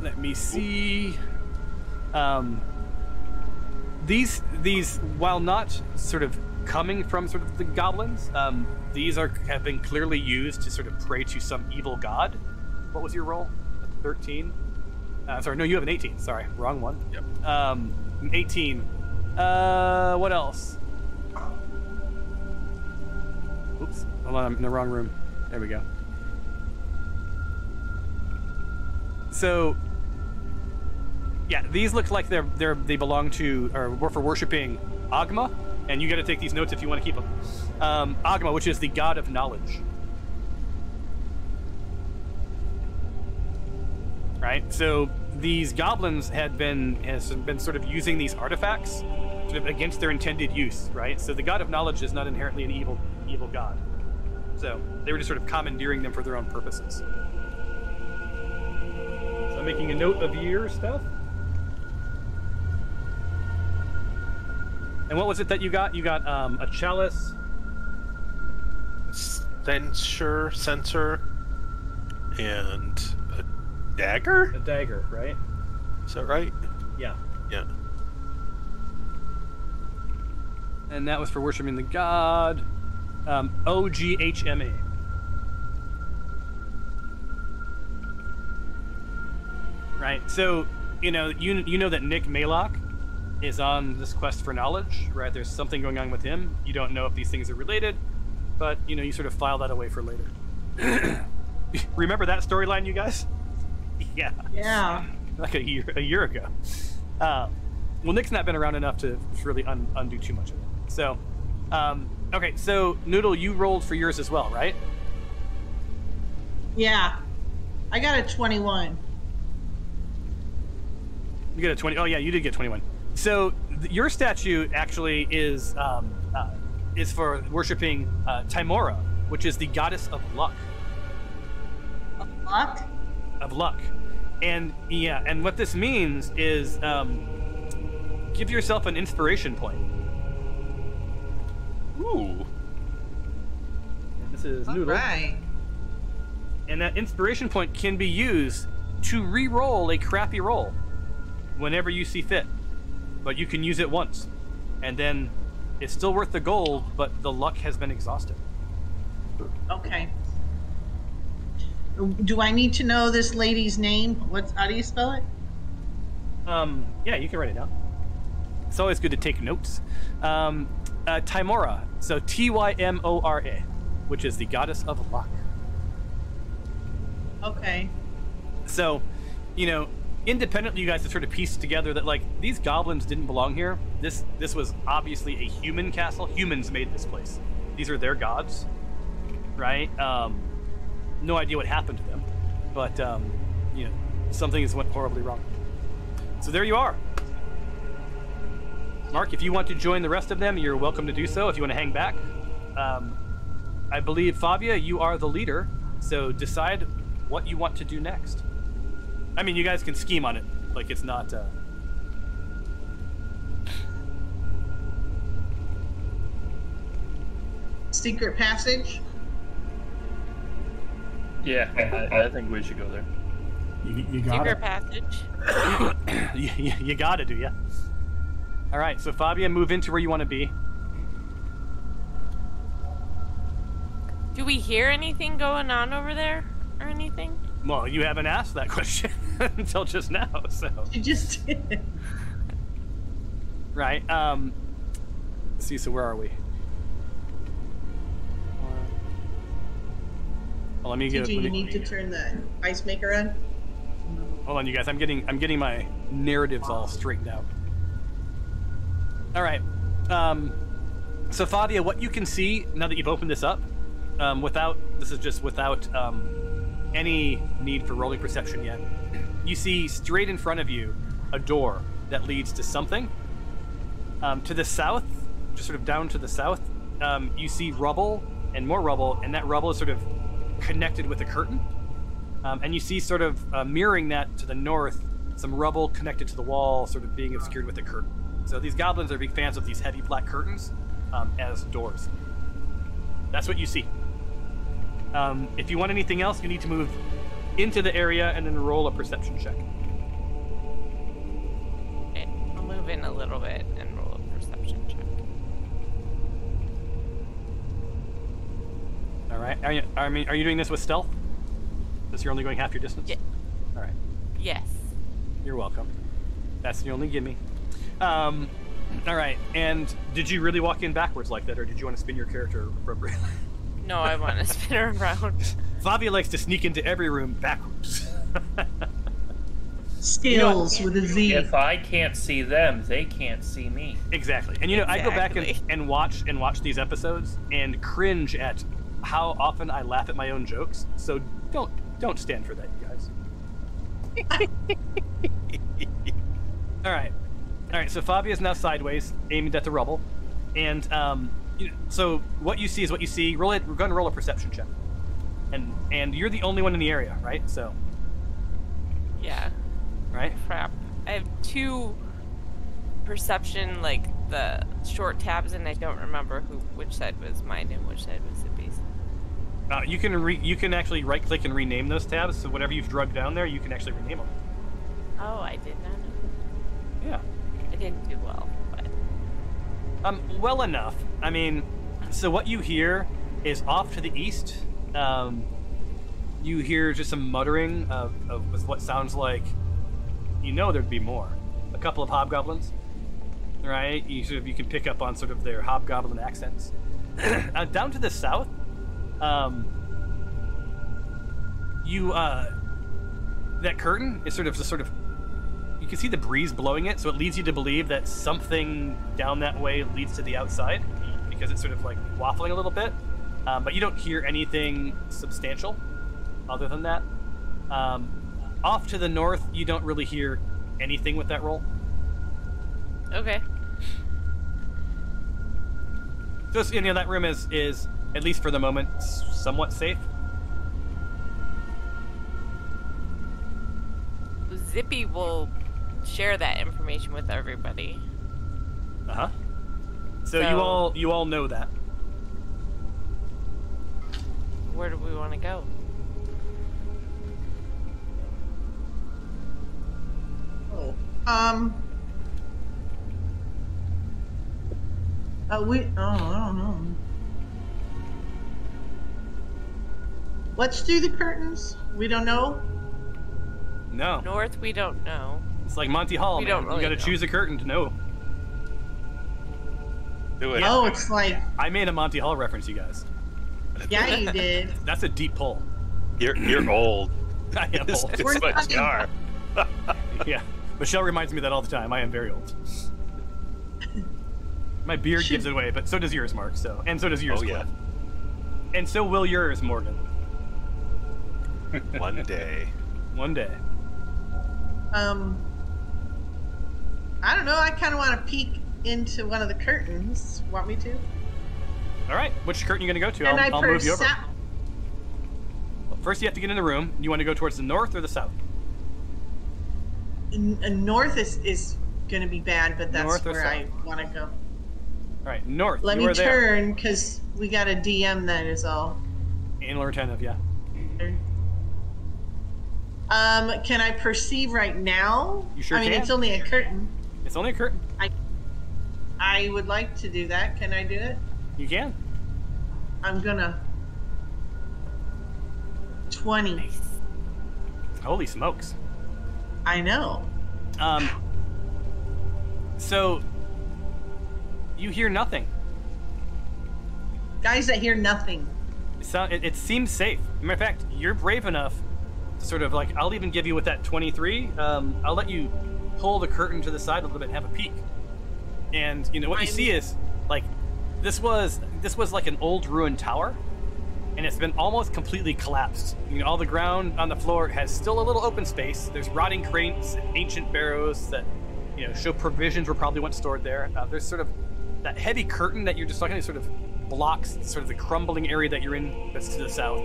let me see. Um, these these while not sort of coming from sort of the goblins, um, these are have been clearly used to sort of pray to some evil god. What was your roll? Thirteen. Uh, sorry, no, you have an 18. Sorry, wrong one. Yep. Um, 18. Uh, what else? Oops, hold on, I'm in the wrong room. There we go. So, yeah, these look like they're they're they belong to or were for worshiping Oghma, and you got to take these notes if you want to keep them. Um, Oghma, which is the god of knowledge. Right. So these goblins had been has been sort of using these artifacts sort of against their intended use. Right. So the god of knowledge is not inherently an evil evil god. So they were just sort of commandeering them for their own purposes. So I'm making a note of your stuff. And what was it that you got? You got um, a chalice. Censure, censor, and a dagger? A dagger, right? Is that right? Yeah. Yeah. And that was for worshiping the god. Um, O G H M A. Right. So, you know, you you know that Nick Maylock is on this quest for knowledge, right? There's something going on with him. You don't know if these things are related, but you know, you sort of file that away for later. Remember that storyline, you guys? Yeah. Yeah. like a year a year ago. Uh, well, Nick's not been around enough to really un- undo too much of it. So, um, okay, so Noodle, you rolled for yours as well, right? Yeah. I got a 21. You get a twenty. Oh yeah, you did get twenty-one. So your statue actually is um, uh, is for worshiping uh, Tymora, which is the goddess of luck. Of luck? Of luck, and yeah, and what this means is um, give yourself an inspiration point. Ooh. This is All Noodle. right. and that inspiration point can be used to re-roll a crappy roll whenever you see fit but you can use it once and then it's still worth the gold but the luck has been exhausted Okay. Do I need to know this lady's name? What's how do you spell it? um yeah you can write it down it's always good to take notes um uh, tymora so t-y-m-o-r-a which is the goddess of luck Okay. So, you know, independently, you guys have sort of pieced together that like these goblins didn't belong here. This this was obviously a human castle. Humans made this place. These are their gods, right? Um, no idea what happened to them, but um, you know, something has went horribly wrong. So there you are. Mark, if you want to join the rest of them, you're welcome to do so. If you want to hang back, um, I believe Fabia, you are the leader. So decide what you want to do next. I mean, you guys can scheme on it. Like it's not. Uh... Secret passage? Yeah, I, I think we should go there. You, you got Secret it. passage. you, you, you gotta do, yeah. All right, so Fabia, move into where you want to be. Do we hear anything going on over there or anything? Well, you haven't asked that question until just now, so You just did. right. Um, let's see. So where are we? Well, let me get. Do you me- need to turn the ice maker on? Hold on, you guys. I'm getting I'm getting my narratives all straightened out. All right. Um, so Fabia, what you can see now that you've opened this up, um, without this is just without um, any need for rolling perception yet. You see straight in front of you a door that leads to something. Um, to the south, just sort of down to the south, um, you see rubble and more rubble, and that rubble is sort of connected with a curtain. Um, and you see sort of uh, mirroring that to the north, some rubble connected to the wall, sort of being obscured with a curtain. So these goblins are big fans of these heavy black curtains um, as doors. That's what you see. Um, if you want anything else, you need to move into the area and then roll a perception check. Okay, I'll move in a little bit and roll a perception check. All right. Are you, I mean, are you doing this with stealth? Because you're only going half your distance. Yeah. All right. Yes. You're welcome. That's the only gimme. Um, all right. And did you really walk in backwards like that, or did you want to spin your character appropriately? No, I want to spin her around. Fabia likes to sneak into every room backwards. Skills with a Z. If I can't see them, they can't see me. exactly. And you know, I go back and, and watch and watch these episodes and cringe at how often I laugh at my own jokes. So don't don't stand for that, you guys. All right, all right. So Fabia is now sideways, aimed at the rubble, and um, you so what you see is what you see. Roll it. We're going to roll a perception check, and and you're the only one in the area, right? So Yeah. right. Crap. I have two perception, like the short tabs, and I don't remember who which side was mine and which side was the base. Uh, you can re- you can actually right click and rename those tabs. So whatever you've drugged down there, you can actually rename them. Oh, I did not know. Yeah. I didn't do well, Um, well enough. I mean, so what you hear is off to the east. Um, you hear just some muttering of, of what sounds like. You know there'd be more. A couple of hobgoblins, right? You sort of you can pick up on sort of their hobgoblin accents. uh, down to the south, um, you uh, that curtain is sort of just sort of you can see the breeze blowing it, so it leads you to believe that something down that way leads to the outside because it's sort of like waffling a little bit. Um, but you don't hear anything substantial other than that. Um, off to the north, you don't really hear anything with that roll. okay. So you know that room is is at least for the moment somewhat safe. Zippy will share that information with everybody. Uh huh. So, you all you all know that. Where do we want to go? Oh. Um. Uh, we. Oh, I don't know. Let's do the curtains. We don't know. No, North, we don't know. It's like Monty Hall. We man. don't you got to know. choose a curtain to know. Do it. Oh, it's like, I made a Monty Hall reference, you guys. yeah, you did. That's a deep pull. You're you're old. I am old. it's We're what you are. Yeah, Michelle reminds me that all the time. I am very old. My beard Should- gives it away, but so does yours, Mark. So, and so does yours, Oh, yeah. And so will yours, Morgan. One day. One day. Um. I don't know. I kind of want to peek into one of the curtains. Want me to? All right, which curtain you gonna go to? And I I'll, I'll move you over. Well, first, you have to get in the room. You want to go towards the north or the south? N- uh, north is is going to be bad, but that's North where I want to go. All right, north. Let you me are turn because we got a DM that is all. Anal retentive, yeah. Um, can I perceive right now? You sure I mean, can. it's only a curtain. It's only a curtain. I I would like to do that. Can I do it? You can. I'm gonna. Twenty. Nice. Holy smokes. I know. Um. So. You hear nothing. Guys that hear nothing. It, sound, it, it seems safe. Matter of fact, you're brave enough to sort of like, I'll even give you with that 23, um, I'll let you pull the curtain to the side a little bit and have a peek. And, you know, what you I'm- see is, like, this was, this was like an old ruined tower, and it's been almost completely collapsed. You know, all the ground on the floor has still a little open space. There's rotting crates, ancient barrows that, you know, show provisions were probably once stored there. Uh, there's sort of that heavy curtain that you're just talking sort of blocks sort of the crumbling area that you're in that's to the south.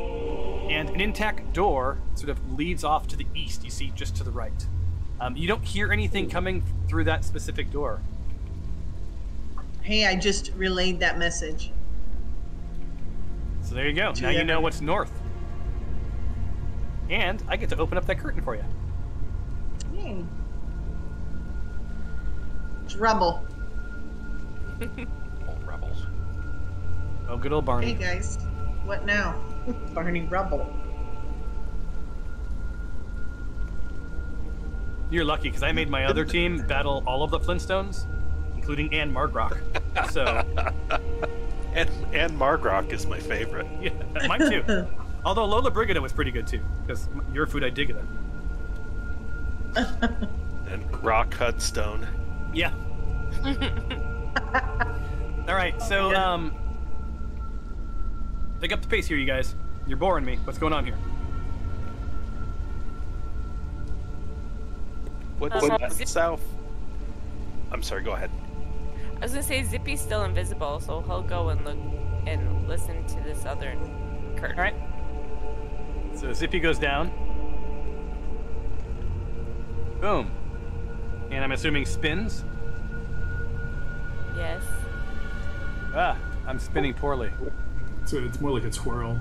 And an intact door sort of leads off to the east, you see just to the right. Um, you don't hear anything coming through that specific door. Hey, I just relayed that message. So there you go. To now you know what's north. And I get to open up that curtain for you. Hmm. It's rubble. Old rebels. Oh, good old Barney. Hey guys, what now? Barney Rubble. You're lucky because I made my other team battle all of the Flintstones, including Anne Margrock. So, And and Margrock is my favorite. yeah, mine too. Although Lola Brigida was pretty good too, because your food I dig it. And Rock Hudstone. Yeah. All right, so um, pick up the pace here, you guys. You're boring me. What's going on here? What's Uh, what's Zip- south? I'm sorry. Go ahead. I was gonna say Zippy's still invisible, so he'll go and look and listen to this other curtain. All right. So Zippy goes down. Boom. And I'm assuming spins. Yes. Ah, I'm spinning poorly. So it's more like a twirl.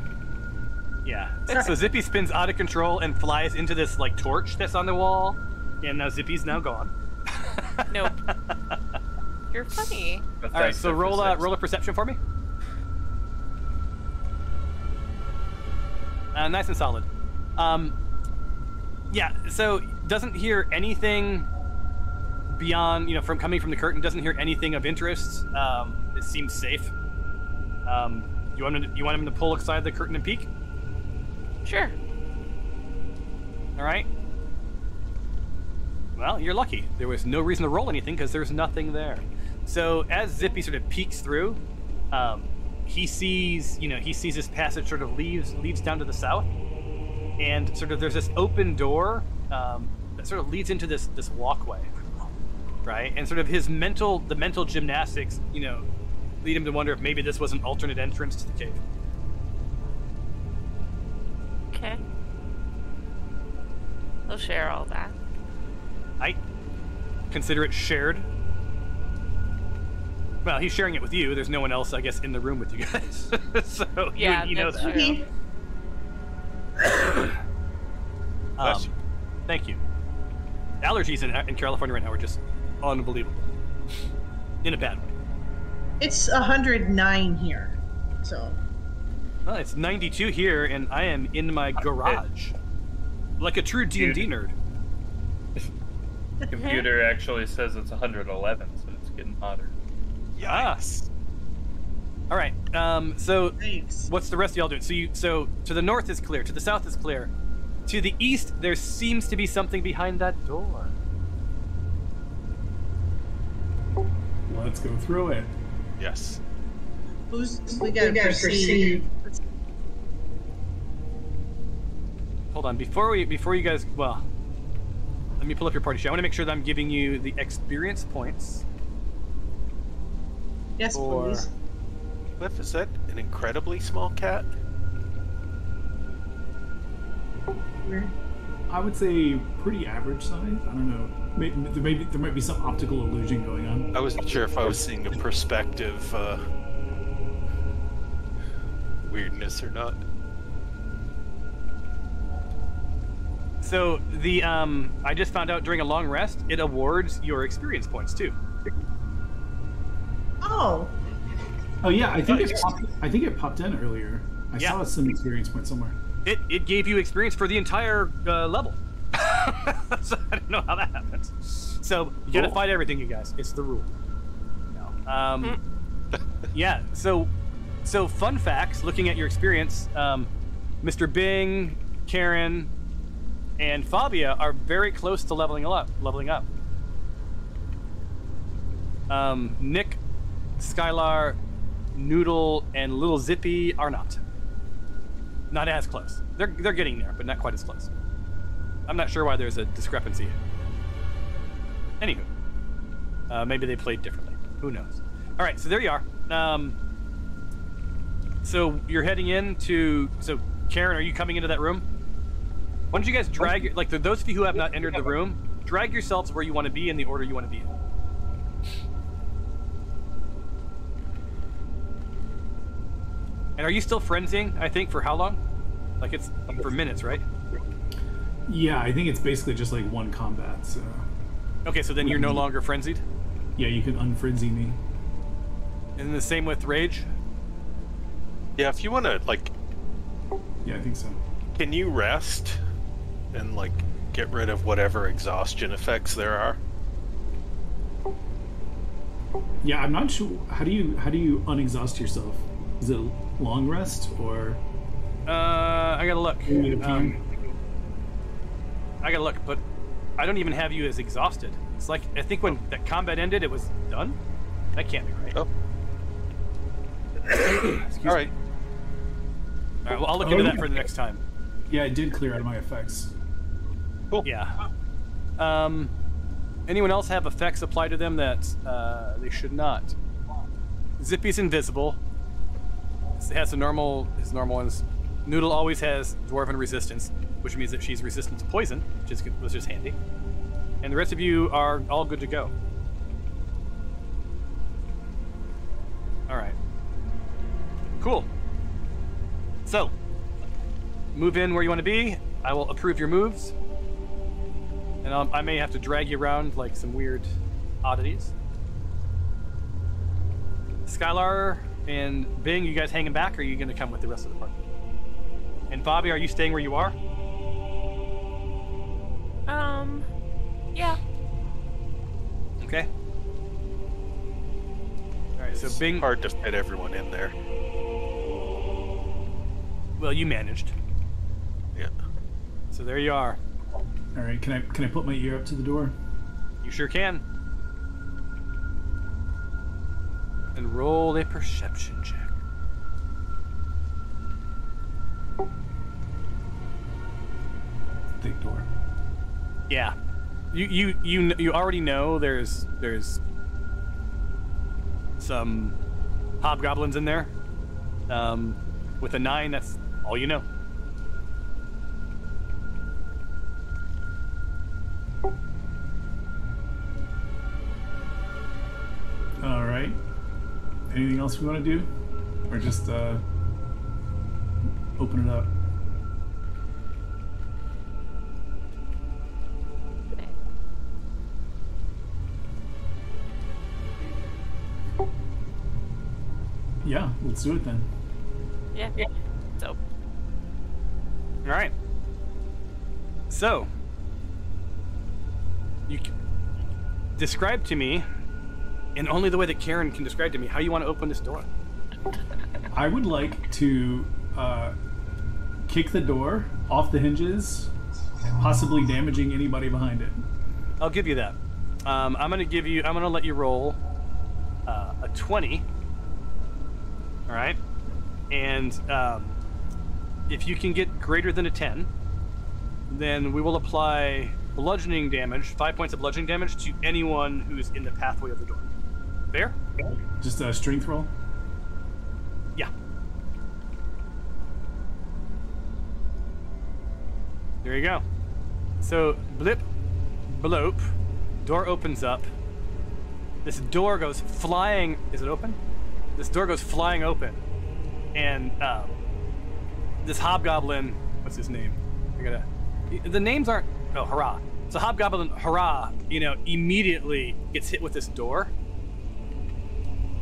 Yeah. So Zippy spins out of control and flies into this like torch that's on the wall, and now Zippy's now gone. Nope. You're funny. But All right, so roll a six. roll a perception for me. Uh, nice and solid. Um, yeah. So doesn't hear anything beyond you know from coming from the curtain. Doesn't hear anything of interest. Um, it seems safe. Um, you want him to, you want him to pull aside the curtain and peek? Sure. All right. Well, you're lucky. There was no reason to roll anything because there's nothing there. So as Zippy sort of peeks through, um, he sees, you know, he sees this passage sort of leaves leads down to the south, and sort of there's this open door um, that sort of leads into this this walkway, right? And sort of his mental, the mental gymnastics, you know, lead him to wonder if maybe this was an alternate entrance to the cave. Okay. We'll share all that. I consider it shared. Well, he's sharing it with you. There's no one else, I guess, in the room with you guys. so Yeah, you, know that. true. Okay. Um, thank you. Allergies in, in California right now are just unbelievable. In a bad way. It's 109 here. So, Well, it's 92 here, and I am in my garage, like a true D and D nerd. Computer actually says it's 111, so it's getting hotter. Yes. All right. Um. So thanks. What's the rest of y'all doing? So you so to the north is clear, to the south is clear. To the east, there seems to be something behind that door. Let's go through it. Yes. Who's we gotta proceed? Hold on, before we before you guys well let me pull up your party sheet. I want to make sure that I'm giving you the experience points Yes, for please. Cliff, is that an incredibly small cat? I would say pretty average size. I don't know. Maybe, there, may be, there might be some optical illusion going on. I wasn't sure if I was seeing a perspective uh, weirdness or not. So the um I just found out during a long rest, it awards your experience points too. Oh, Oh yeah, I think it popped, I think it popped in earlier. I Yeah. saw some experience point somewhere. It it gave you experience for the entire uh, level. so I don't know how that happens. So you gotta Cool. fight everything, you guys. It's the rule. No. Um, yeah. So so fun facts. Looking at your experience, um, Mr. Bing, Karen, and Fabia are very close to leveling up. Leveling up. Um, Nick, Skylar, Noodle, and Little Zippy are not. Not as close. They're they're getting there, but not quite as close. I'm not sure why there's a discrepancy. Anywho, uh, maybe they played differently. Who knows? All right, so there you are. Um, so you're heading in to. So Karen, are you coming into that room? Why don't you guys drag your, like the, those of you who have not entered the room, drag yourselves where you want to be in the order you want to be in. And are you still frenzying? I think for how long? Like it's for minutes, right? Yeah, I think it's basically just like one combat. So Okay, so then you're no longer frenzied. yeah, you can unfrenzy me. And the same with rage. Yeah, if you want to, like, Yeah, I think so. can you rest and, like, get rid of whatever exhaustion effects there are? Yeah, I'm not sure. How do you how do you unexhaust yourself? Is it long rest or? Uh, I gotta look. Um. I gotta look, but I don't even have you as exhausted. It's like I think when that combat ended, it was done. That can't be right. Oh, Excuse all me. right. All right, well, I'll look Oh, into that yeah. for the next time. Yeah, it did clear out of my effects. Cool. Yeah. Um, anyone else have effects applied to them that uh, they should not? Zippy's invisible. It has the normal his normal ones. Noodle always has dwarven resistance, which means that she's resistant to poison, which is which is handy. And the rest of you are all good to go. All right. Cool. So, move in where you want to be. I will approve your moves. And um, I may have to drag you around like some weird oddities. Skylar and Bing, you guys hanging back, or are you going to come with the rest of the party? And Bobby, are you staying where you are? Um, yeah. Okay. All right. So Bing, Hard to fit everyone in there. well, you managed. Yeah. So there you are. All right, can I can I put my ear up to the door? You sure can. And roll a perception check. Thick door. Yeah. You you you you already know there's there's some hobgoblins in there. Um, with a nine, that's all you know. Else we want to do, or just uh, open it up? Yeah, let's do it then. Yeah. yeah. So, All right. So, you c- describe to me, in only the way that Karen can describe to me, how you want to open this door. I would like to uh, kick the door off the hinges, possibly damaging anybody behind it. I'll give you that. Um, I'm gonna give you. I'm gonna let you roll uh, a twenty. All right, and um, if you can get greater than a ten, then we will apply bludgeoning damage, five points of bludgeoning damage to anyone who's in the pathway of the door. Fair? Just a strength roll. Yeah. There you go. So blip, blope, door opens up. This door goes flying. Is it open? This door goes flying open, and um, this hobgoblin. What's his name? I gotta. The names aren't. Oh, hurrah! So hobgoblin, hurrah! You know, immediately gets hit with this door.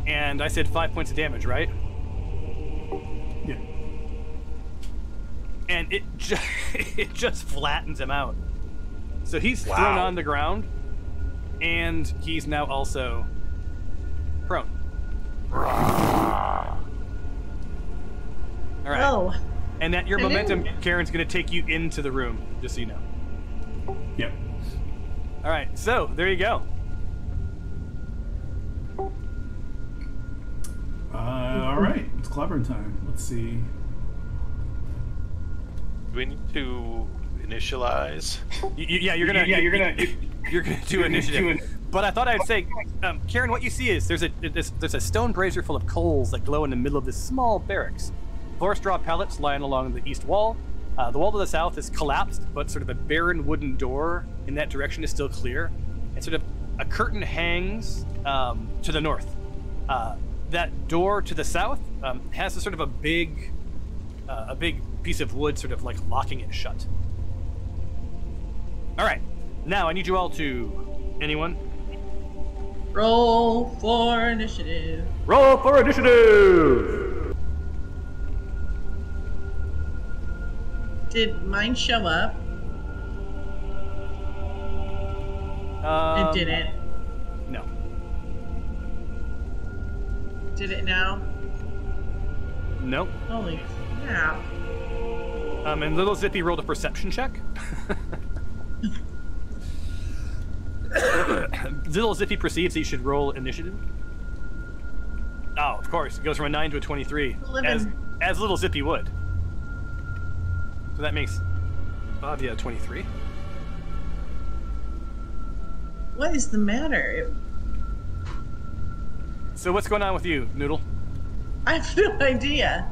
And I said five points of damage, right? Yeah. and it just it just flattens him out. So he's thrown on the ground, and he's now also prone. All right, Oh, and that your I momentum, didn't- Karen's going to take you into the room, just so you know. Yep. All right, so there you go. Uh, all right, it's clobbering time. Let's see. Do we need to initialize? Y- y- yeah, you're gonna. Yeah, you're gonna- You're gonna do initiative. But I thought I'd say, um, Karen, what you see is there's a there's, there's a stone brazier full of coals that glow in the middle of this small barracks. Four straw pallets lying along the east wall. Uh, the wall to the south is collapsed, but sort of a barren wooden door in that direction is still clear. And sort of a curtain hangs um, to the north. Uh, that door to the south um, has a sort of a big, uh, a big piece of wood, sort of like locking it shut. All right, now I need you all to. Anyone? roll for initiative. Roll for initiative. Did mine show up? Um, it didn't. Did it now? Nope. Holy crap. Um, and little Zippy rolled a perception check. little Zippy perceives he should roll initiative. Oh, of course, it goes from a nine to a 23. as as little Zippy would. So that makes Bobby a twenty-three. What is the matter? It- So what's going on with you, Noodle? I have no idea.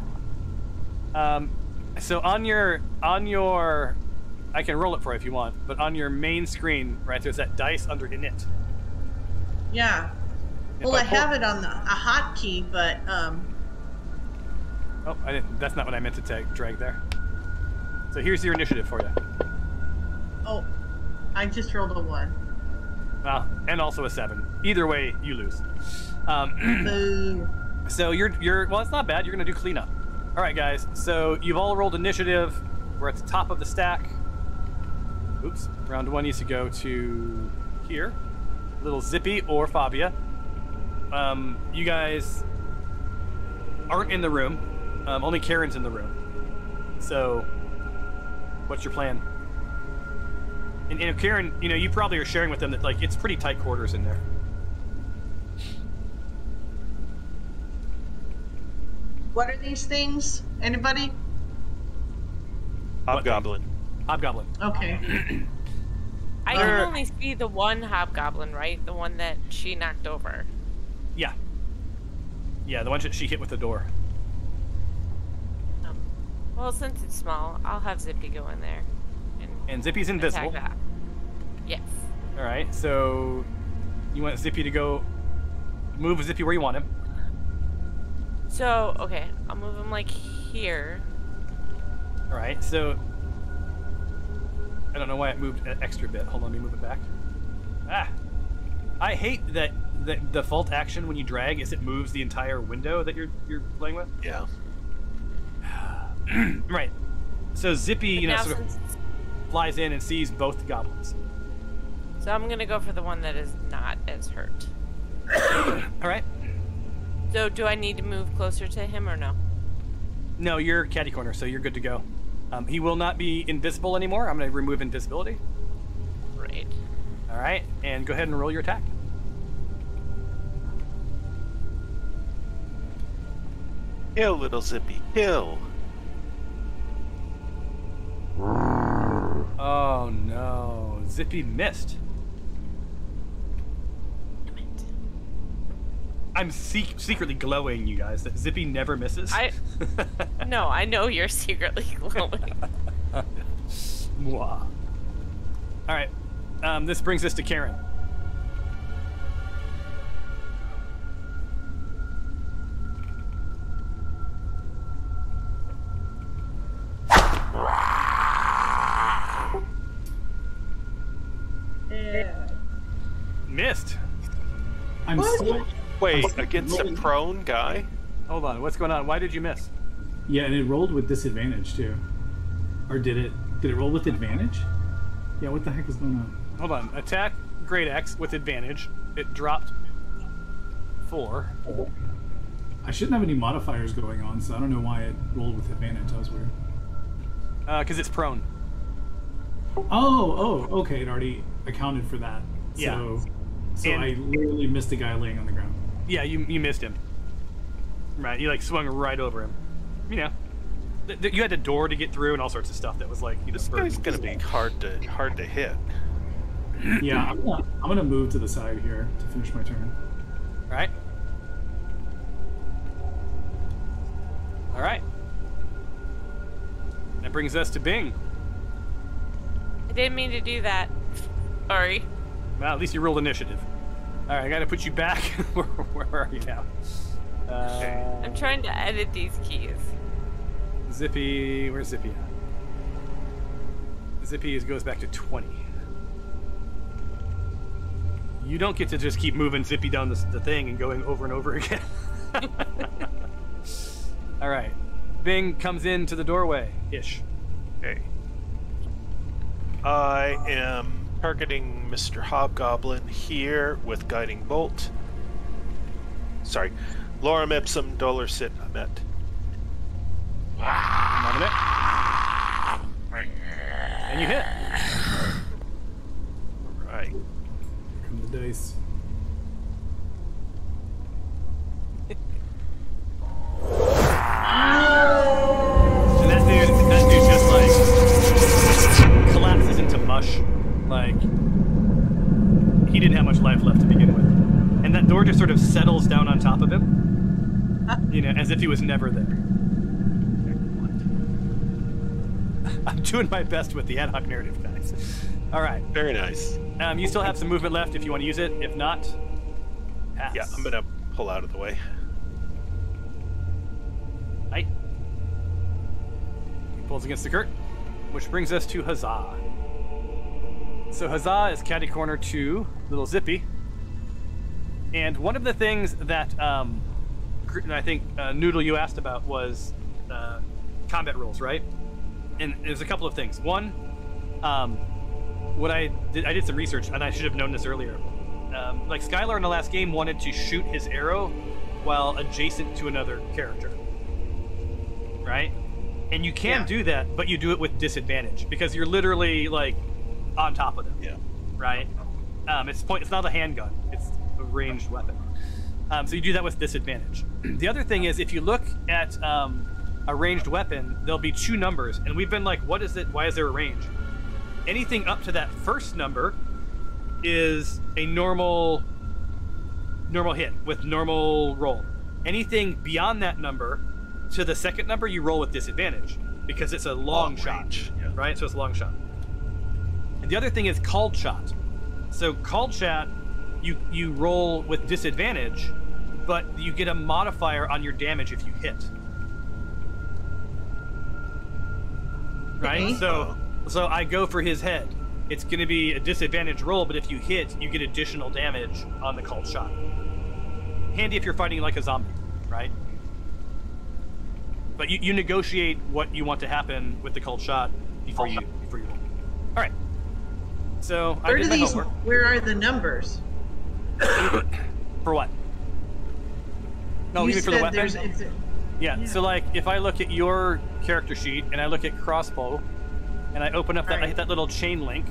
Um, so on your on your, I can roll it for you if you want, but on your main screen, right there's that dice under init. Yeah. If Well, I pull- have it on the, a hotkey, but um, Oh, I didn't. That's not what I meant to tag, drag there. So here's your initiative for you. oh, I just rolled a one. Well, and also a seven. Either way, you lose. Um, so you're you're well, it's not bad. You're gonna do cleanup. All right, guys. So you've all rolled initiative. We're at the top of the stack. Oops. Round one needs to go to here. Little Zippy or Fabia. Um, you guys aren't in the room. Um, only Karen's in the room. So, what's your plan? And, and Karen, you know, you probably are sharing with them that like it's pretty tight quarters in there. What are these things? Anybody? Hobgoblin. Hobgoblin. Okay. I can only see the one hobgoblin, right? The one that she knocked over. Yeah. Yeah, the one that she hit with the door. Um, well, since it's small, I'll have Zippy go in there and And Zippy's invisible. Yes. All right, so you want Zippy to go move Zippy where you want him. So okay, I'll move him like here. All right, so I don't know why it moved an extra bit. Hold on, let me move it back. Ah, I hate that the default action when you drag is it moves the entire window that you're you're playing with. Yeah. Right. So Zippy, you know, now sort of flies in and sees both goblins. so I'm gonna go for the one that is not as hurt. All right. So do I need to move closer to him or no? No, you're caddy corner, so you're good to go. Um, he will not be invisible anymore. I'm going to remove invisibility. Great. All right, and go ahead and roll your attack. Kill, little Zippy. Kill. Oh no, Zippy missed. I'm sec- secretly glowing, you guys. That Zippy never misses. I no, I know you're secretly glowing. Mwah. All right, um, this brings us to Karen. Wait, against a prone guy? Hold on, what's going on? Why did you miss? Yeah, and it rolled with disadvantage too. Or did it? Did it roll with advantage? Yeah. What the heck is going on? Hold on. Attack Greataxe with advantage. It dropped four. I shouldn't have any modifiers going on, so I don't know why it rolled with advantage. That was weird. because Uh, it's prone. Oh, oh, okay. It already accounted for that. Yeah. So, so And- I literally missed a guy laying on the ground. Yeah, you you missed him. Right, you like swung right over him. You know, th- th- you had the door to get through and all sorts of stuff that was like you This know. guy's gonna be hard to hard to hit. Yeah, I'm gonna, I'm gonna move to the side here to finish my turn. All right. All right. That brings us to Bing. I didn't mean to do that. Sorry. Well, at least you rolled initiative. All right, I got to put you back. where, where are you now? Uh, I'm trying to edit these keys. Zippy, where's Zippy at? Zippy is, goes back to 20. You don't get to just keep moving Zippy down the, the thing and going over and over again. All right. Bing comes into the doorway ish. Okay. I am targeting Mr. Hobgoblin here with Guiding Bolt. Sorry. Lorem ipsum dolor sit amet. Nominate. And you hit. Right. Here come the dice. And that dude, that dude just like collapses into mush. Like he didn't have much life left to begin with, and that door just sort of settles down on top of him, you know, as if he was never there. I'm doing my best with the ad hoc narrative, guys. All right, Very nice. um, you still have some movement left if you want to use it. If not, pass. Yeah, I'm gonna pull out of the way. Right. He pulls against the curtain, which brings us to Huzzah. So Huzzah is Caddy corner to little Zippy. And one of the things that um, I think uh, Noodle you asked about was uh, combat rules, right? And there's a couple of things. One, um, what I did, I did some research, and I should have known this earlier. Um, like Skylar in the last game wanted to shoot his arrow while adjacent to another character, right? And you can Yeah. do that, but you do it with disadvantage because you're literally like on top of them Yeah. right? Um, it's point. It's not a handgun. It's a ranged weapon. Um, so you do that with disadvantage. the other thing is, if you look at um, a ranged weapon, there'll be two numbers, and we've been like, "What is it? Why is there a range?" Anything up to that first number is a normal normal hit with normal roll. Anything beyond that number to the second number, you roll with disadvantage because it's a long, Long shot, yeah. right? So it's a long shot. And the other thing is called shot. So called shot, you you roll with disadvantage, but you get a modifier on your damage if you hit. Right? Okay. So so I go for his head. It's going to be a disadvantage roll, but if you hit, you get additional damage on the called shot. Handy if you're fighting like a zombie, right? But you, you negotiate what you want to happen with the called shot before you before you roll. All right. So I Where did do my these? homework. Where are the numbers? For what? No, you even for the said weapon. Yeah. yeah. So like, if I look at your character sheet and I look at crossbow, and I open up that I hit that little chain link,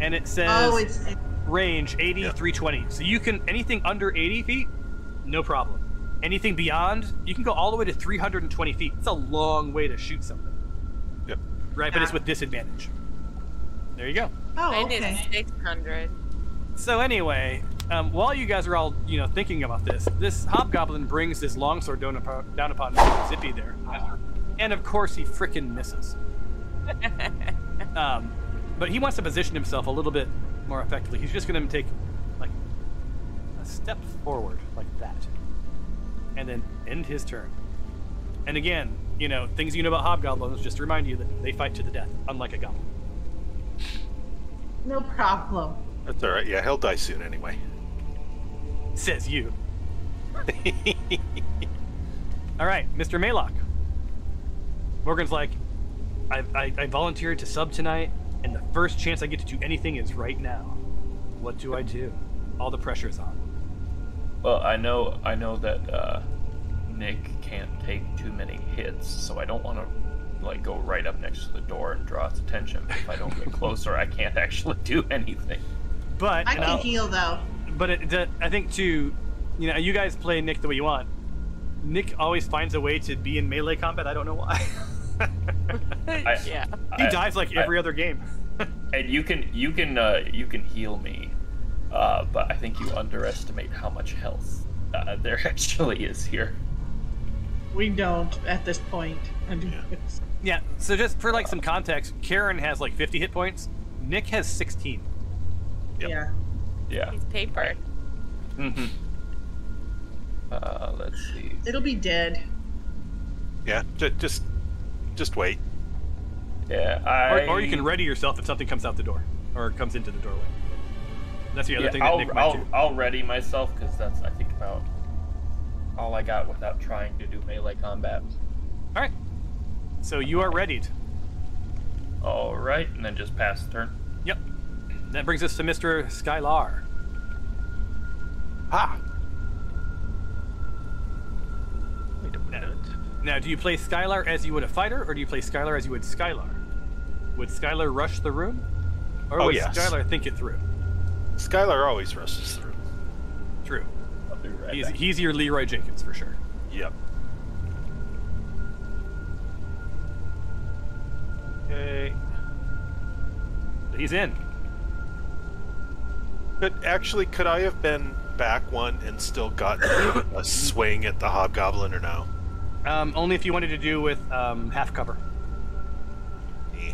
and it oh, says Oh, it's range 80, Yeah. 320. So you can anything under 80 feet, no problem. Anything beyond, you can go all the way to 320 feet. It's a long way to shoot something, Yep. right? But it's with disadvantage. There you go. oh Mine okay. is 600. So anyway, um, while you guys are all you know thinking about this, this hobgoblin brings this longsword down upon, down upon Zippy there, and of course he frickin' misses. um, but he wants to position himself a little bit more effectively. He's just going to take like a step forward like that, and then end his turn. And again, you know things you know about hobgoblins. Just to remind you that they fight to the death, unlike a goblin. No problem. That's all right. Yeah, he'll die soon anyway. Says you. All right, Mr. Maylock. Morgan's like, I, I, I volunteered to sub tonight, and the first chance I get to do anything is right now. What do I do? All the pressure's on. Well, I know I know that uh, Nick can't take too many hits, so I don't want to like go right up next to the door and draw its attention. But if I don't get closer, I can't actually do anything. But I can I'll- heal though. but it, the, I think too, you know, you guys play Nick the way you want. Nick always finds a way to be in melee combat. I don't know why. I- yeah. he I- dies like I- every other game. And you can you can uh, you can heal me, uh, but I think you underestimate how much health uh, there actually is here. We don't at this point. yeah. Yeah, so just for like some context, Karen has like 50 hit points. Nick has 16. Yep. Yeah. Yeah. He's paper. hmm Uh, let's see. It'll be dead. Yeah, j- just just wait. Yeah, Or, I. or you can ready yourself if something comes out the door or comes into the doorway. That's the other Yeah, thing that I'll, Nick might I'll. I'll ready myself because that's I think about all I got without trying to do melee combat. All right. So you are readied. All right, and then just pass the turn. Yep. That brings us to Mr. Skylar. Ah, Wait a minute. Now, do you play Skylar as you would a fighter, or do you play Skylar as you would Skylar? Would Skylar rush the room, or Oh, would yes. Skylar think it through? Skylar always rushes through. True. I'll be right He's, back. he's your Leroy Jenkins for sure. Yep. Okay. He's in. But actually, could I have been back one and still gotten a swing at the hobgoblin or no? Um, only if you wanted to do with um, half cover. Eh.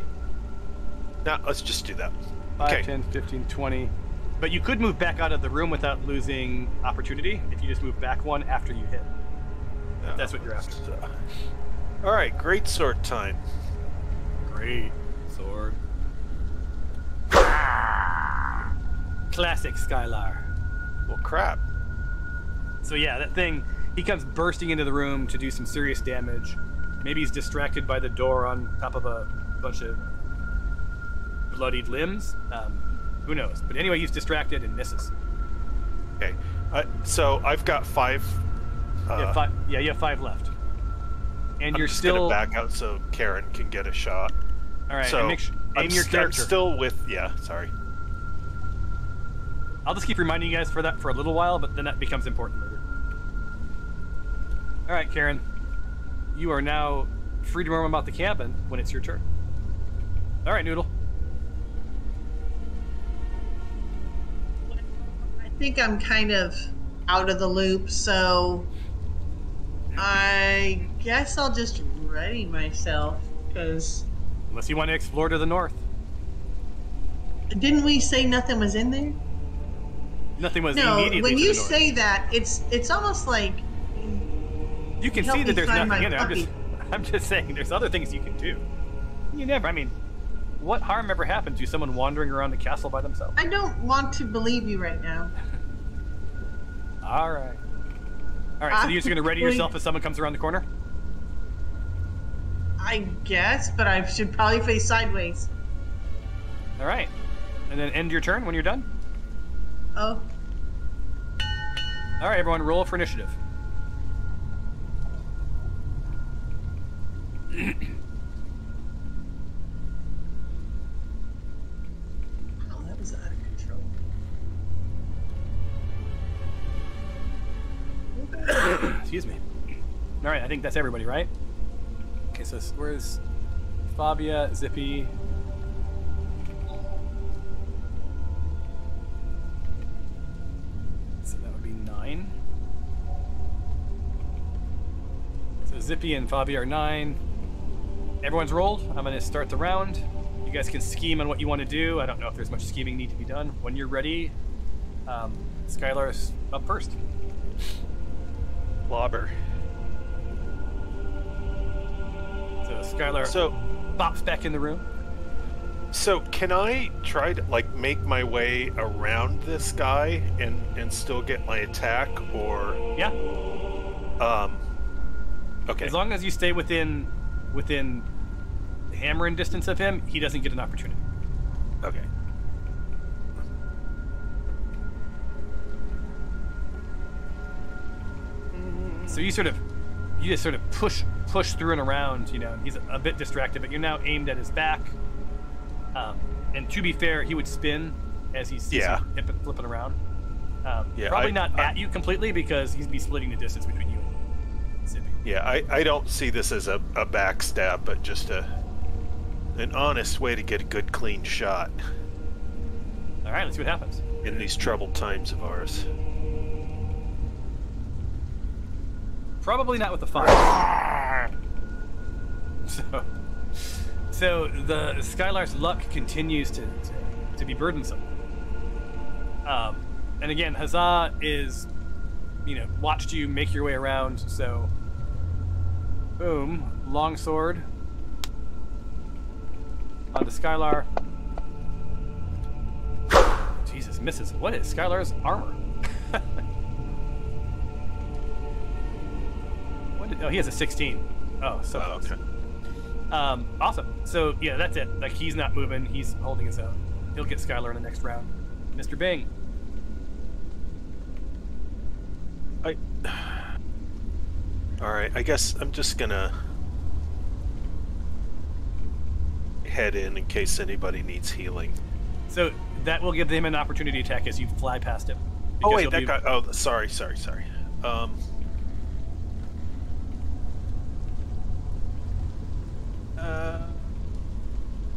No, let's just do that. 5, Okay. 10, 15, 20. But you could move back out of the room without losing opportunity if you just move back one after you hit. That's what you're after. Uh, all right, great sword time. Great sword. Classic Skylar. Well, crap. So yeah, that thing. He comes bursting into the room to do some serious damage. Maybe he's distracted by the door on top of a bunch of bloodied limbs. Um, who knows? But anyway, he's distracted and misses. Okay. Uh, so I've got five. Uh, you have five, yeah, you have five left. And I'm you're just still gonna back out so Karen can get a shot. All right. so and make sh- I'm, aim your st- character. still with. Yeah. Sorry. I'll just keep reminding you guys for that for a little while, but then that becomes important later. All right, Karen. You are now free to roam about the cabin when it's your turn. All right, Noodle. I think I'm kind of out of the loop, so I guess I'll just ready myself because Unless you want to explore to the north. didn't we say nothing was in there? Nothing was immediately No, immediately when you say that, it's it's almost like you can see that there's nothing in there. I'm just, I'm just saying, there's other things you can do. You never. I mean, what harm ever happened to someone wandering around the castle by themselves? I don't want to believe you right now. All right. All right. So you're just gonna ready yourself if someone comes around the corner. I guess, but I should probably face sideways. All right. And then end your turn when you're done. Oh, All right, everyone, roll for initiative. oh, that was out of control. Excuse me. All right, I think that's everybody, right? Okay, so where's Fabia, Zippy? So that would be nine. So Zippy and Fabia are nine. Everyone's rolled. I'm going to start the round. You guys can scheme on what you want to do. I don't know if there's much scheming need to be done. When you're ready, um, Skylar's up first. Lobber. Skylar So, pops back in the room. so can I try to like make my way around this guy and and still get my attack, or Yeah, um? Okay. as long as you stay within within the hammering distance of him, he doesn't get an opportunity. okay. So you sort of you just sort of push push through and around. You know, he's a bit distracted, but you're now aimed at his back. Um, and to be fair, he would spin as he sees Yeah. flipping around. Um, Yeah, probably I- not I- at you completely because he'd be splitting the distance between you and Zippy. Yeah, I, I don't see this as a, a backstab, but just a an honest way to get a good clean shot All right, let's see what happens. in these troubled times of ours. Probably not with the fire. so, so the Skylar's luck continues to, to, to be burdensome. Um, and again, Huzzah is, you know, watched you make your way around. So, boom, longsword onto Skylar. Jesus, misses. What is Skylar's armor? What did, oh, he has a 16. Oh, so Oh, okay. Um, awesome. So yeah, that's it. Like he's not moving. He's holding his own. He'll get Skylar in the next round. Mr. Bing. I. All right, I guess I'm just gonna head in in case anybody needs healing. So that will give him an opportunity to attack as you fly past him. Oh wait, that be- guy. Oh, sorry, sorry, sorry. Um. Uh,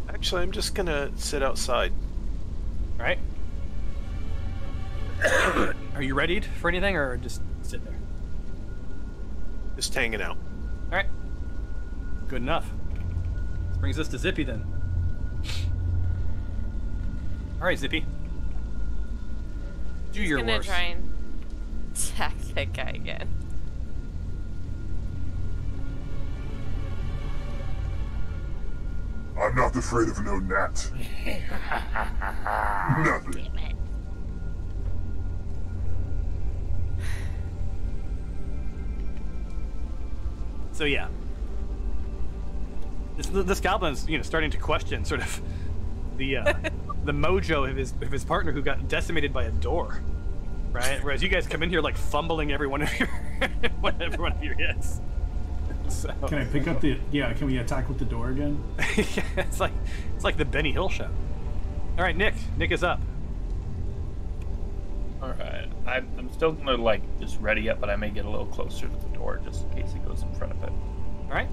actually, I'm just gonna sit outside. All right. Are you ready for anything, or just sit there? Just hanging out. All right. Good enough. This brings us to Zippy then. All right, Zippy. Do He's your gonna worst. try and attack that guy again. I'm not afraid of no gnat. Nothing. So yeah, this, this goblin's you know starting to question sort of the uh, the mojo of his of his partner who got decimated by a door, right? Whereas you guys come in here like fumbling every one of your one of your hits. So Can I pick up the? Yeah. Can we attack with the door again? yeah, it's like it's like the Benny Hill show. All right, Nick. Nick is up. All right. I'm, I'm still gonna like just ready up, but I may get a little closer to the door just in case it goes in front of it. All right,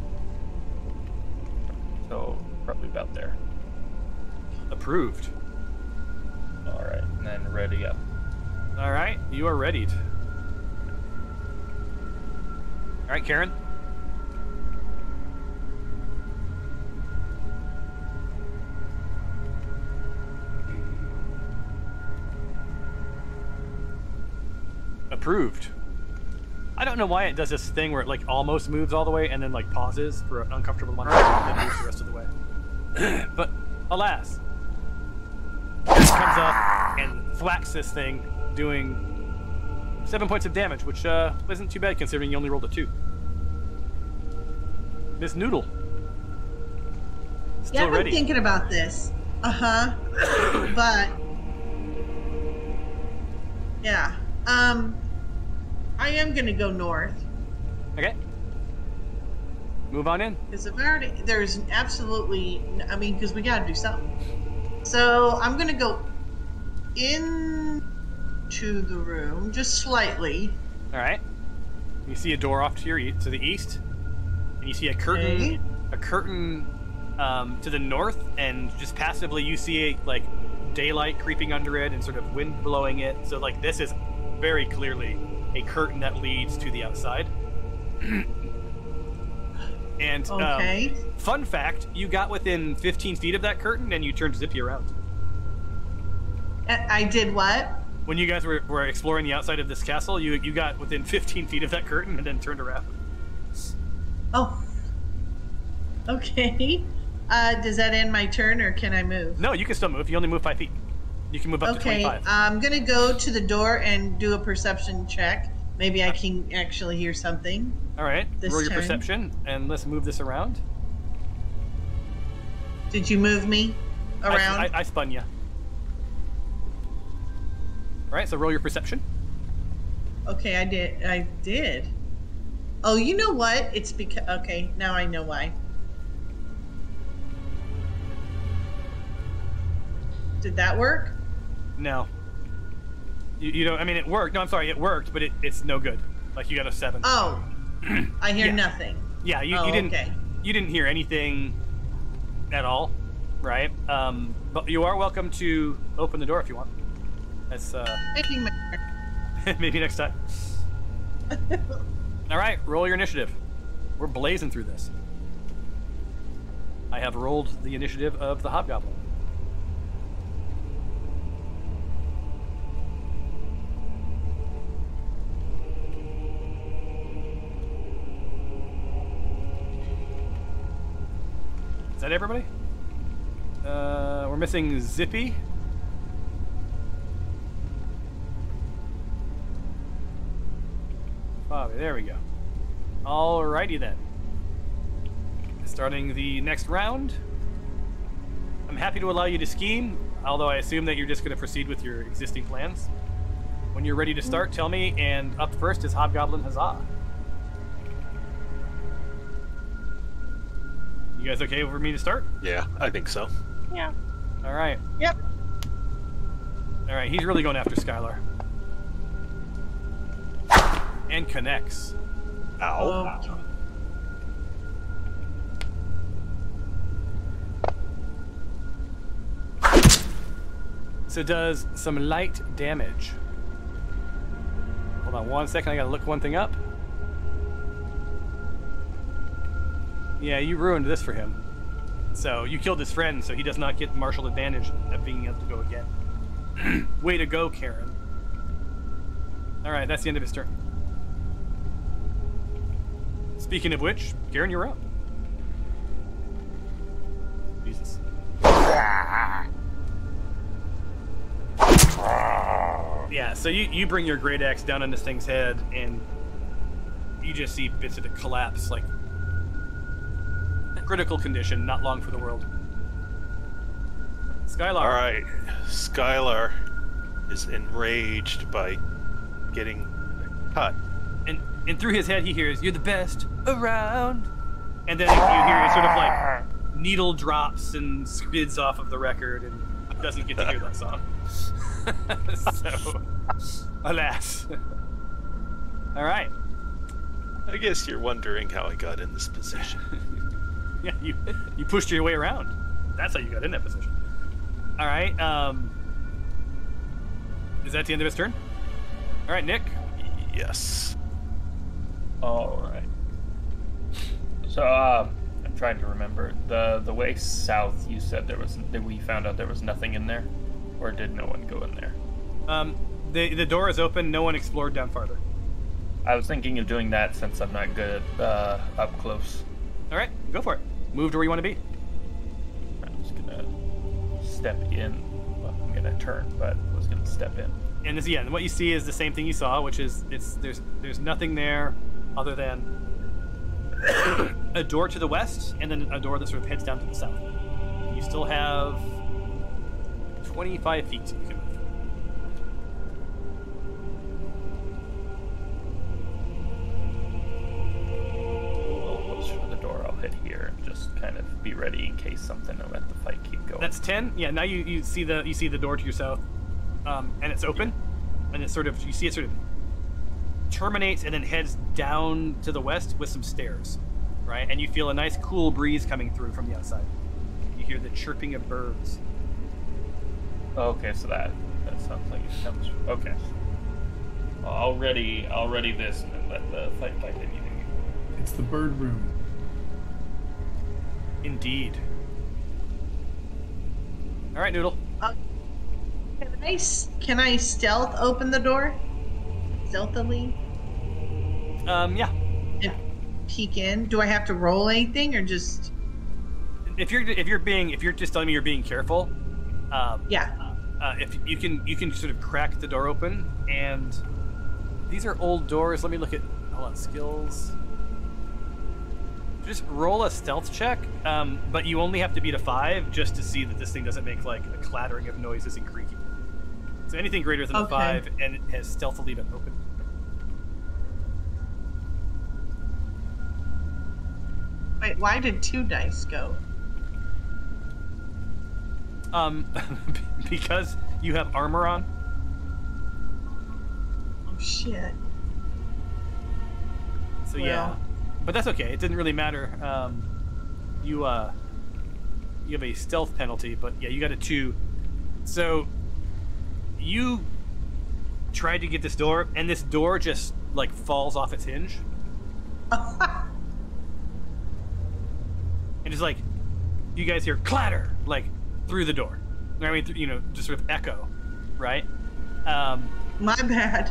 So probably about there. approved. All right, and then ready up. All right, you are readied. All right, Karen. Approved. I don't know why it does this thing where it like almost moves all the way and then like pauses for an uncomfortable amount of time and then moves the rest of the way. but alas, this comes up and thwacks this thing, doing seven points of damage, which uh, isn't too bad considering you only rolled a two. Miss Noodle. Still yeah, I've been ready. thinking about this. Uh huh. but yeah, um, I am gonna go north Okay. Move on in. because I've already there's absolutely I mean because we got to do something. So I'm gonna go in to the room just slightly. All right. You see a door off to your e- to the east, and you see a curtain, Okay. a curtain um, to the north, and just passively you see a, like daylight creeping under it and sort of wind blowing it. So like this is very clearly a curtain that leads to the outside. and um, fun fact: you got within 15 feet of that curtain, and you turned Zippy around. I I did what? When you guys were, were exploring the outside of this castle, you you got within 15 feet of that curtain and then turned around. Oh. Okay. Uh, does that end my turn or can I move? No, you can still move. You only move five feet. You can move up to Okay, 25. I'm gonna go to the door and do a perception check. Maybe I can actually hear something. All right. this Roll your time. perception, and let's move this around. Did you move me I- around? I, I spun you. All right. So roll your perception. Okay, I did. I did. Oh, you know what? It's because. Okay, now I know why. Did that work? No. You, you don't. I mean, it worked. No, I'm sorry. It worked, but it, it's no good. Like you got a seven. Oh, I hear Yeah. nothing. yeah. You, oh, you didn't. okay. You didn't hear anything at all, right? Um, but you are welcome to open the door if you want. That's uh, maybe next time. All right, roll your initiative. We're blazing through this. I have rolled the initiative of the hobgoblin. Is that everybody? Uh, we're missing Zippy. Bobby, there we go. Alrighty then. Starting the next round. I'm happy to allow you to scheme, although I assume that you're just going to proceed with your existing plans. When you're ready to start, tell me, and up first is Hobgoblin Huzzah. You guys okay for me to start? Yeah, I think so. Yeah. Alright. Yep. Alright, he's really going after Skylar. And connects. Ow. Okay. So does some light damage. Hold on one second, I gotta look one thing up. Yeah, you ruined this for him. So you killed his friend, so he does not get martial advantage of being able to go again. Way to go, Karen. Alright, that's the end of his turn. Speaking of which, Karen, you're up. Jesus. Yeah, so you, you bring your great axe down on this thing's head, and you just see bits of it collapse, like critical condition, not long for the world. Skylar. All right, Skylar is enraged by getting cut. And and through his head he hears, "You're the best around," and then you hear it sort of like needle drops and skids off of the record, and doesn't get to hear that song. so, alas. All right. I guess you're wondering how I got in this position. Yeah, you you pushed your way around. That's how you got in that position. All right. Um, is that the end of his turn? All right, Nick. yes. All right. So um, I'm trying to remember the the way south. You said there was. That we found out there was nothing in there, or did no one go in there? Um, the the door is open. No one explored down farther. I was thinking of doing that since I'm not good at uh, up close. All right, go for it. Move to where you want to be. I'm just gonna step in. Well, I'm gonna turn, but I was gonna step in. And this, yeah, and what you see is the same thing you saw, which is it's there's there's nothing there other than a door to the west and then a door that sort of heads down to the south. You still have 25 feet kind of be ready in case something will let the fight keep going. That's 10. Yeah, now you, you see the you see the door to your south, um, and it's open, and it sort of you see it sort of terminates and then heads down to the west with some stairs, right? And you feel a nice cool breeze coming through from the outside. You hear the chirping of birds. Okay, so that that sounds like it comes. Okay. Well, I'll ready I'll ready this and then let the fight fight continue. It's the bird room. Indeed. All right, Noodle. Uh, can I can I stealth open the door? Stealthily Um, yeah. and peek in. Do I have to roll anything or just If you're if you're being if you're just telling me you're being careful, um, yeah? uh, if you can you can sort of crack the door open and these are old doors let me look at hold on skills just roll a stealth check um, but you only have to beat a five just to see that this thing doesn't make like a clattering of noises and creaking so anything greater than a five and it has stealthily been open Wait, why did two dice go? um, because you have armor on Oh shit! So yeah, Well. But that's okay. It didn't really matter. Um, you uh, you have a stealth penalty, but yeah, you got a two. So you tried to get this door, and this door just like falls off its hinge, and it's like you guys hear clatter like through the door. I mean, th- you know, just sort of echo, right? Um, My bad.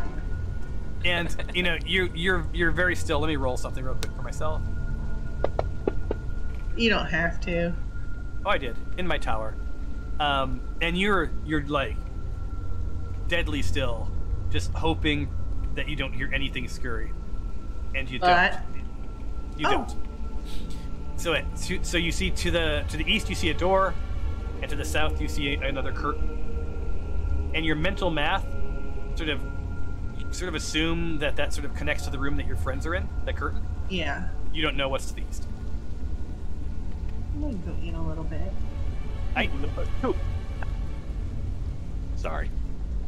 And you know, you you're you're very still. Let me roll something real quick for myself. You don't have to. Oh, I did in my tower. Um, and you're you're like deadly still, just hoping that you don't hear anything scurry, and you don't. You Oh. don't. So it so- so you see to the to the east you see a door, and to the south you see another curtain. And your mental math sort of sort of assume that that sort of connects to the room that your friends are in. That curtain. yeah, You don't know what's to the east. I'm gonna go in a little bit. I. Oh. Sorry.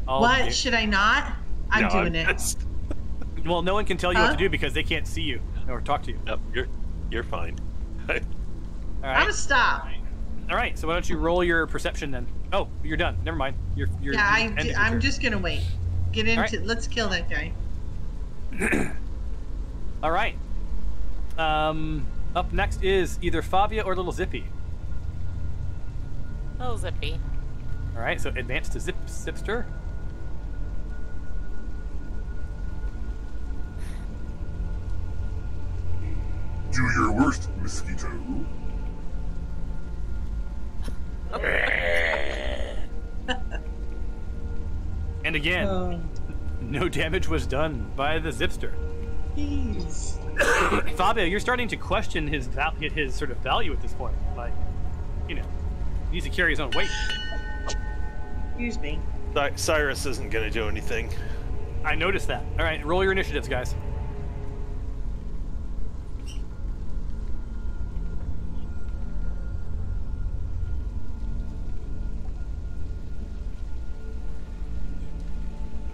I'll what do- should I not? I'm No, doing it. just- Well, no one can tell you what to do because they can't see you or talk to you. Nope, you're you're fine. All I'm gonna stop. All right. So why don't you roll your perception then? Oh, you're done. Never mind. You're you're. Yeah, you I, ended your I'm turn. just gonna wait. Get into. right. Let's kill that guy. All right. Um, up next is either Fabia or Little Zippy. Little Zippy. All right. So advance to Zip Zipster. Do your worst, mosquito. And again, Oh, no damage was done by the Zipster. jeez. Fabio, you're starting to question his val- his sort of value at this point. Like, you know, he needs to carry his own weight. Excuse me. Cyrus isn't going to do anything. I noticed that. All right, roll your initiatives, guys.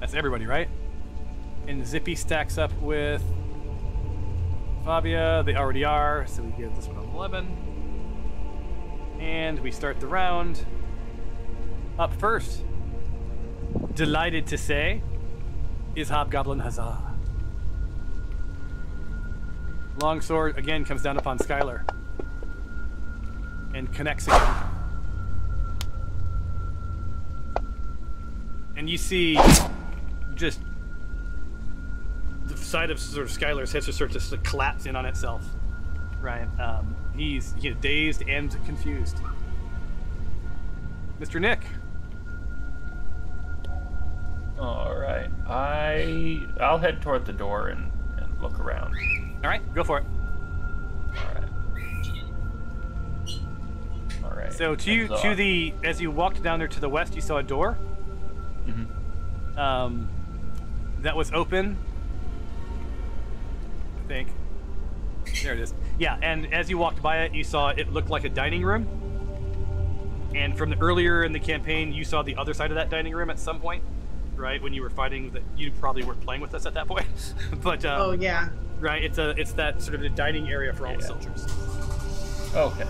That's everybody, right? And Zippy stacks up with Fabia. They already are, so we give this one an 11. And we start the round. Up first, delighted to say, is Hobgoblin Huzzah. Longsword again comes down upon Skylar and connects again. And you see just the side of sort of Skylar's head just starts to collapse in on itself. Right? Um, he's you know, dazed and confused. Mr. Nick. All right. I I'll head toward the door and, and look around. All right, go for it. All right. All right. So to you, to the as you walked down there to the west, you saw a door. Mm-hmm. Um, that was open. I think. There it is. Yeah, and as you walked by it, you saw it looked like a dining room. And from the, earlier in the campaign, you saw the other side of that dining room at some point, right? When you were fighting, that you probably weren't playing with us at that point, but um, Oh yeah. right, it's a it's that sort of the dining area for all the Yeah. soldiers. Okay.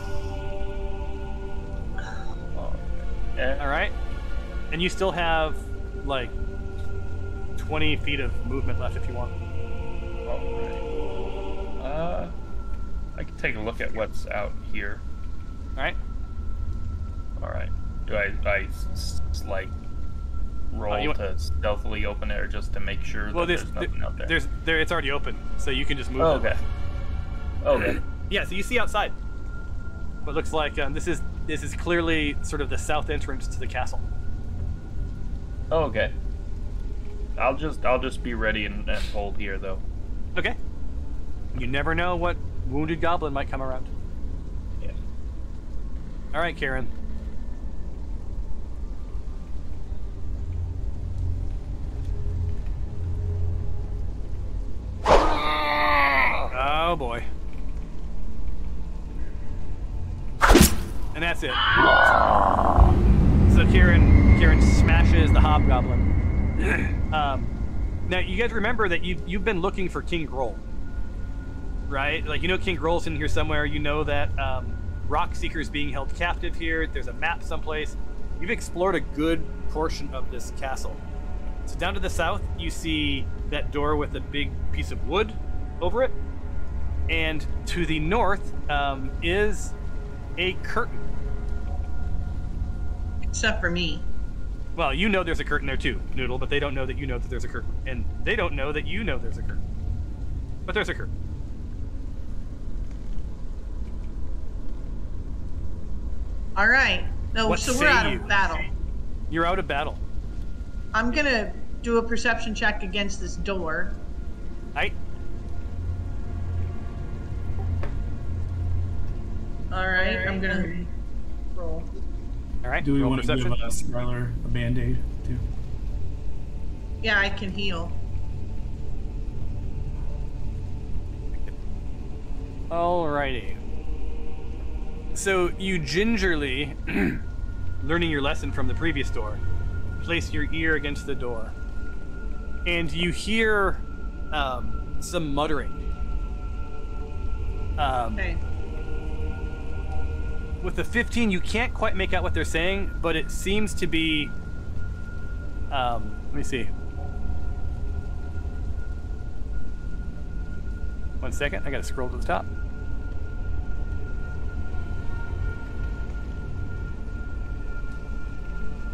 All right. All right, and you still have like 20 feet of movement left if you want. All right. Uh, I can take a look at what's out here. All right. All right. Do I I like roll Uh, want- to stealthily open it, or just to make sure Well, that there's there's nothing out there? there's there it's already open, so you can just move. Oh, okay. Okay. Yeah, so you see outside. What looks like um, this is this is clearly sort of the south entrance to the castle. Oh, okay. I'll just I'll just be ready and, and hold here though. Okay. You never know what wounded goblin might come around. Yeah. All right, Karen. Oh boy. And that's it. So Kieran, Kieran smashes the hobgoblin. Um, now you guys remember that you you've been looking for King Grol, right? Like you know King Grol's in here somewhere. You know that um, Rockseeker is being held captive here. There's a map someplace. You've explored a good portion of this castle. So down to the south, you see that door with a big piece of wood over it, and to the north um, is a curtain. Except for me. Well, you know there's a curtain there too, Noodle, but they don't know that you know that there's a curtain. And they don't know that you know there's a curtain. But there's a curtain. All right. No, What so we're out you? of battle. You're out of battle. I'm gonna do a perception check against this door. Right? All right. I'm gonna roll. All right. Do we want to give perception. uh, Skylar a band aid too? Yeah, I can heal. Alrighty. So you gingerly, learning your lesson from the previous door, place your ear against the door, and you hear um, some muttering. Um, Okay. with the 15 you can't quite make out what they're saying but it seems to be um, let me see. One second i gotta scroll to the top.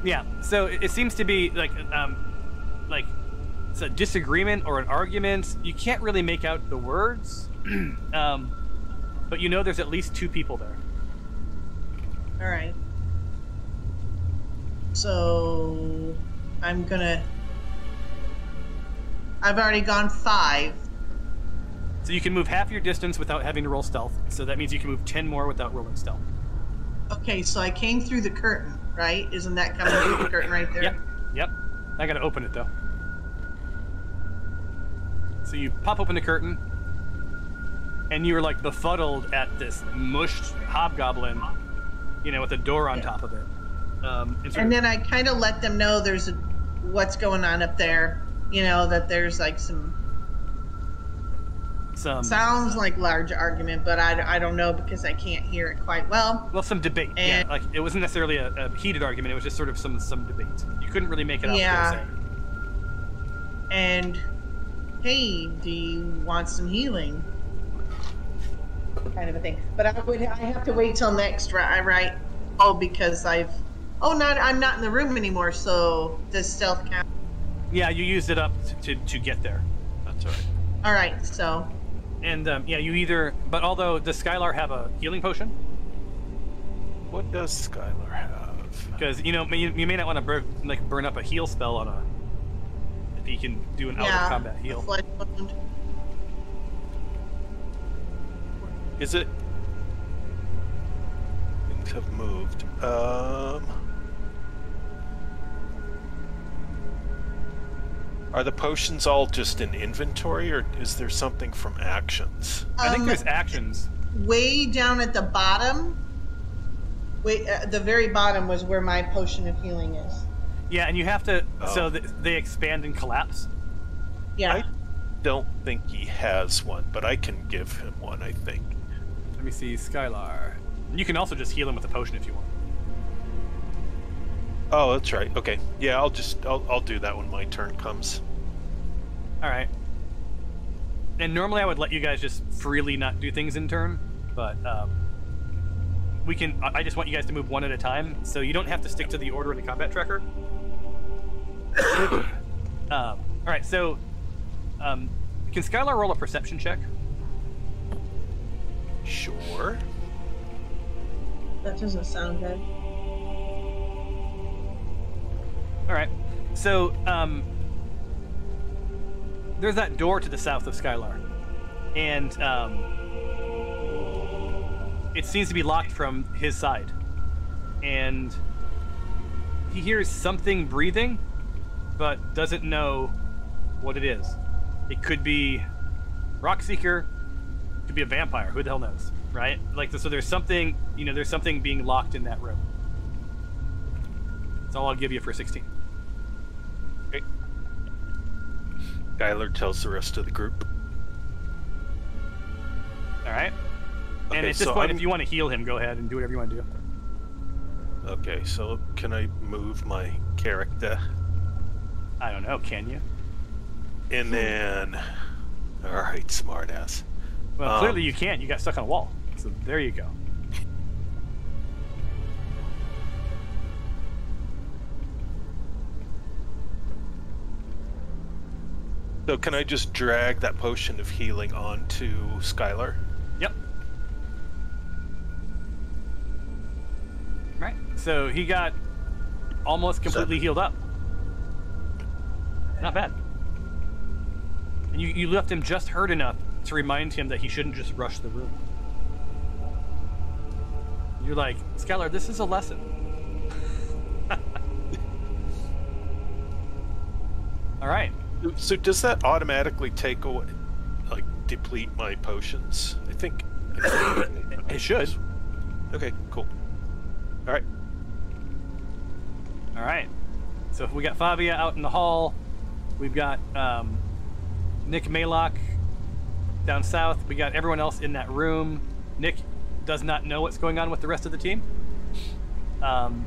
Yeah so it, seems to be like um, like it's a disagreement or an argument. You can't really make out the words um, but you know there's at least two people there. All right. So I'm gonna. I've already gone five. So you can move half your distance without having to roll stealth. So that means you can move 10 more without rolling stealth. Okay, so I came through the curtain, right? Isn't that coming through the curtain right there? Yep. Yep. I gotta open it though. So you pop open the curtain, and you're like befuddled at this mushed hobgoblin, you know, with a door on Yeah. top of it. Um, and And then I kind of let them know there's a, what's going on up there. You know that there's like some some sounds like large argument, but I, I don't know because I can't hear it quite well. well, some debate. yeah, like it wasn't necessarily a, a heated argument. It was just sort of some some debate. You couldn't really make it out. Yeah. What they were saying. And hey, do you want some healing? Kind of a thing. But I would I have to wait till next right? Right? Oh, because I've oh not I'm not in the room anymore. So does stealth count? Yeah, you used it up to, to, to get there. That's all right. All right. So And um, yeah, you either. But although does Skylar have a healing potion? What does Skylar have? Because you know you, you may not want to burn like burn up a heal spell on a. If he can do an out of combat heal. flesh wound. Is it? Things have moved. Um. Are the potions all just in inventory, or is there something from actions? I think Um, there's actions. way down at the bottom. Wait, uh, the very bottom was where my potion of healing is. Yeah, and you have to. Oh. So th- they expand and collapse. Yeah. I don't think he has one, but I can give him one. I think. Let me see, Skylar. You can also just heal him with a potion if you want. Oh, that's right. Okay. Yeah, I'll just I'll, I'll do that when my turn comes. All right. And normally I would let you guys just freely not do things in turn, but um, we can. I I just want you guys to move one at a time, so you don't have to stick to the order in the combat tracker. um, all right. So, um, can Skylar roll a perception check? Sure. That doesn't sound good. All right. So, um, there's that door to the south of Skylar, and um, it seems to be locked from his side. And he hears something breathing, but doesn't know what it is. It could be Rockseeker, could be a vampire. Who the hell knows, right? Like, so there's something, you know, there's something being locked in that room. That's all I'll give you for 16. Okay. Skylar tells the rest of the group. All right. and at this so point, I'm- if you want to heal him, go ahead and do whatever you want to do. Okay, so can I move my character? I don't know. Can you? And then. Alright, smartass. Well, Um, clearly you can't. You got stuck on a wall. So there you go. So can I just drag that potion of healing onto Skylar? Yep. Right. So he got almost completely healed up. Not bad. And you, you left him just hurt enough to remind him that he shouldn't just rush the room. You're like, Skylar, this is a lesson. All right. So does that automatically take away, like, deplete my potions? I think. It should. Okay, cool. All right. All right. So we got Fabia out in the hall. We've got um, Nick Maylock down south. We got everyone else in that room. Nick does not know what's going on with the rest of the team. Um,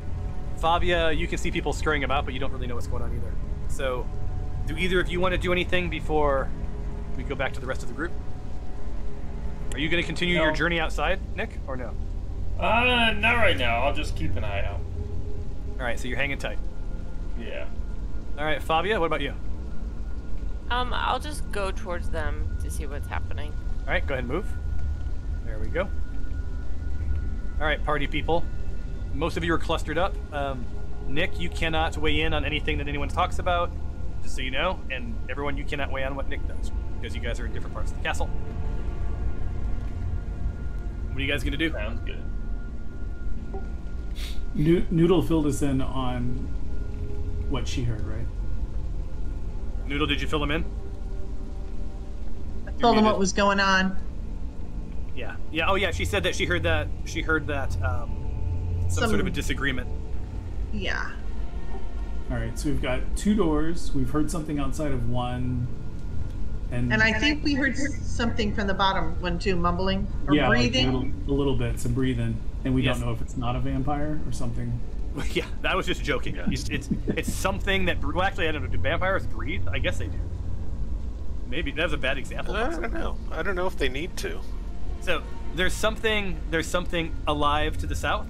Fabia, you can see people scurrying about, but you don't really know what's going on either. So, do either of you want to do anything before we go back to the rest of the group? Are you going to continue your journey outside, Nick, or no? Uh, not right now. I'll just keep an eye out. All right, so you're hanging tight. Yeah. All right, Fabia, what about you? Um, I'll just go towards them to see what's happening. All right, go ahead and move. There we go. All right, party people. Most of you are clustered up. Um, Nick, you cannot weigh in on anything that anyone talks about, just so you know. And everyone, you cannot weigh in on what Nick does. because you guys are in different parts of the castle. What are you guys gonna do? Sounds good. Noo- Noodle filled us in on what she heard, right? Noodle, did you fill him in? I Told him what was going on. Yeah. Yeah. Oh, yeah. She said that she heard that. She heard that. Um, some, Some- sort of a disagreement. Yeah. All right, so we've got two doors. We've heard something outside of one, and And I think we heard something from the bottom one too, mumbling or yeah, like breathing. a, little, a little bit, some breathing, and we Yes. don't know if it's not a vampire or something. yeah, that was just joking. It's, it's it's something that. Well, actually, I don't know. Do vampires breathe? I guess they do. Maybe that was a bad example. I don't know. I don't know if they need to. So there's something there's something alive to the south,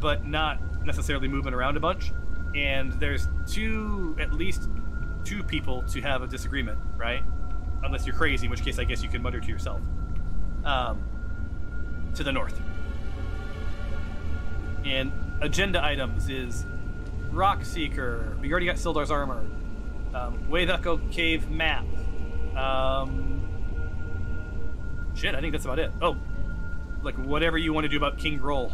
but not necessarily moving around a bunch. And there's two, at least two people to have a disagreement, right? Unless you're crazy, in which case I guess you can mutter to yourself. Um, to the north. And agenda items is Rockseeker. We already got Sildar's armor. Um, Echo Cave map. Um, Shit, I think that's about it. Oh, like whatever you want to do about King Grol.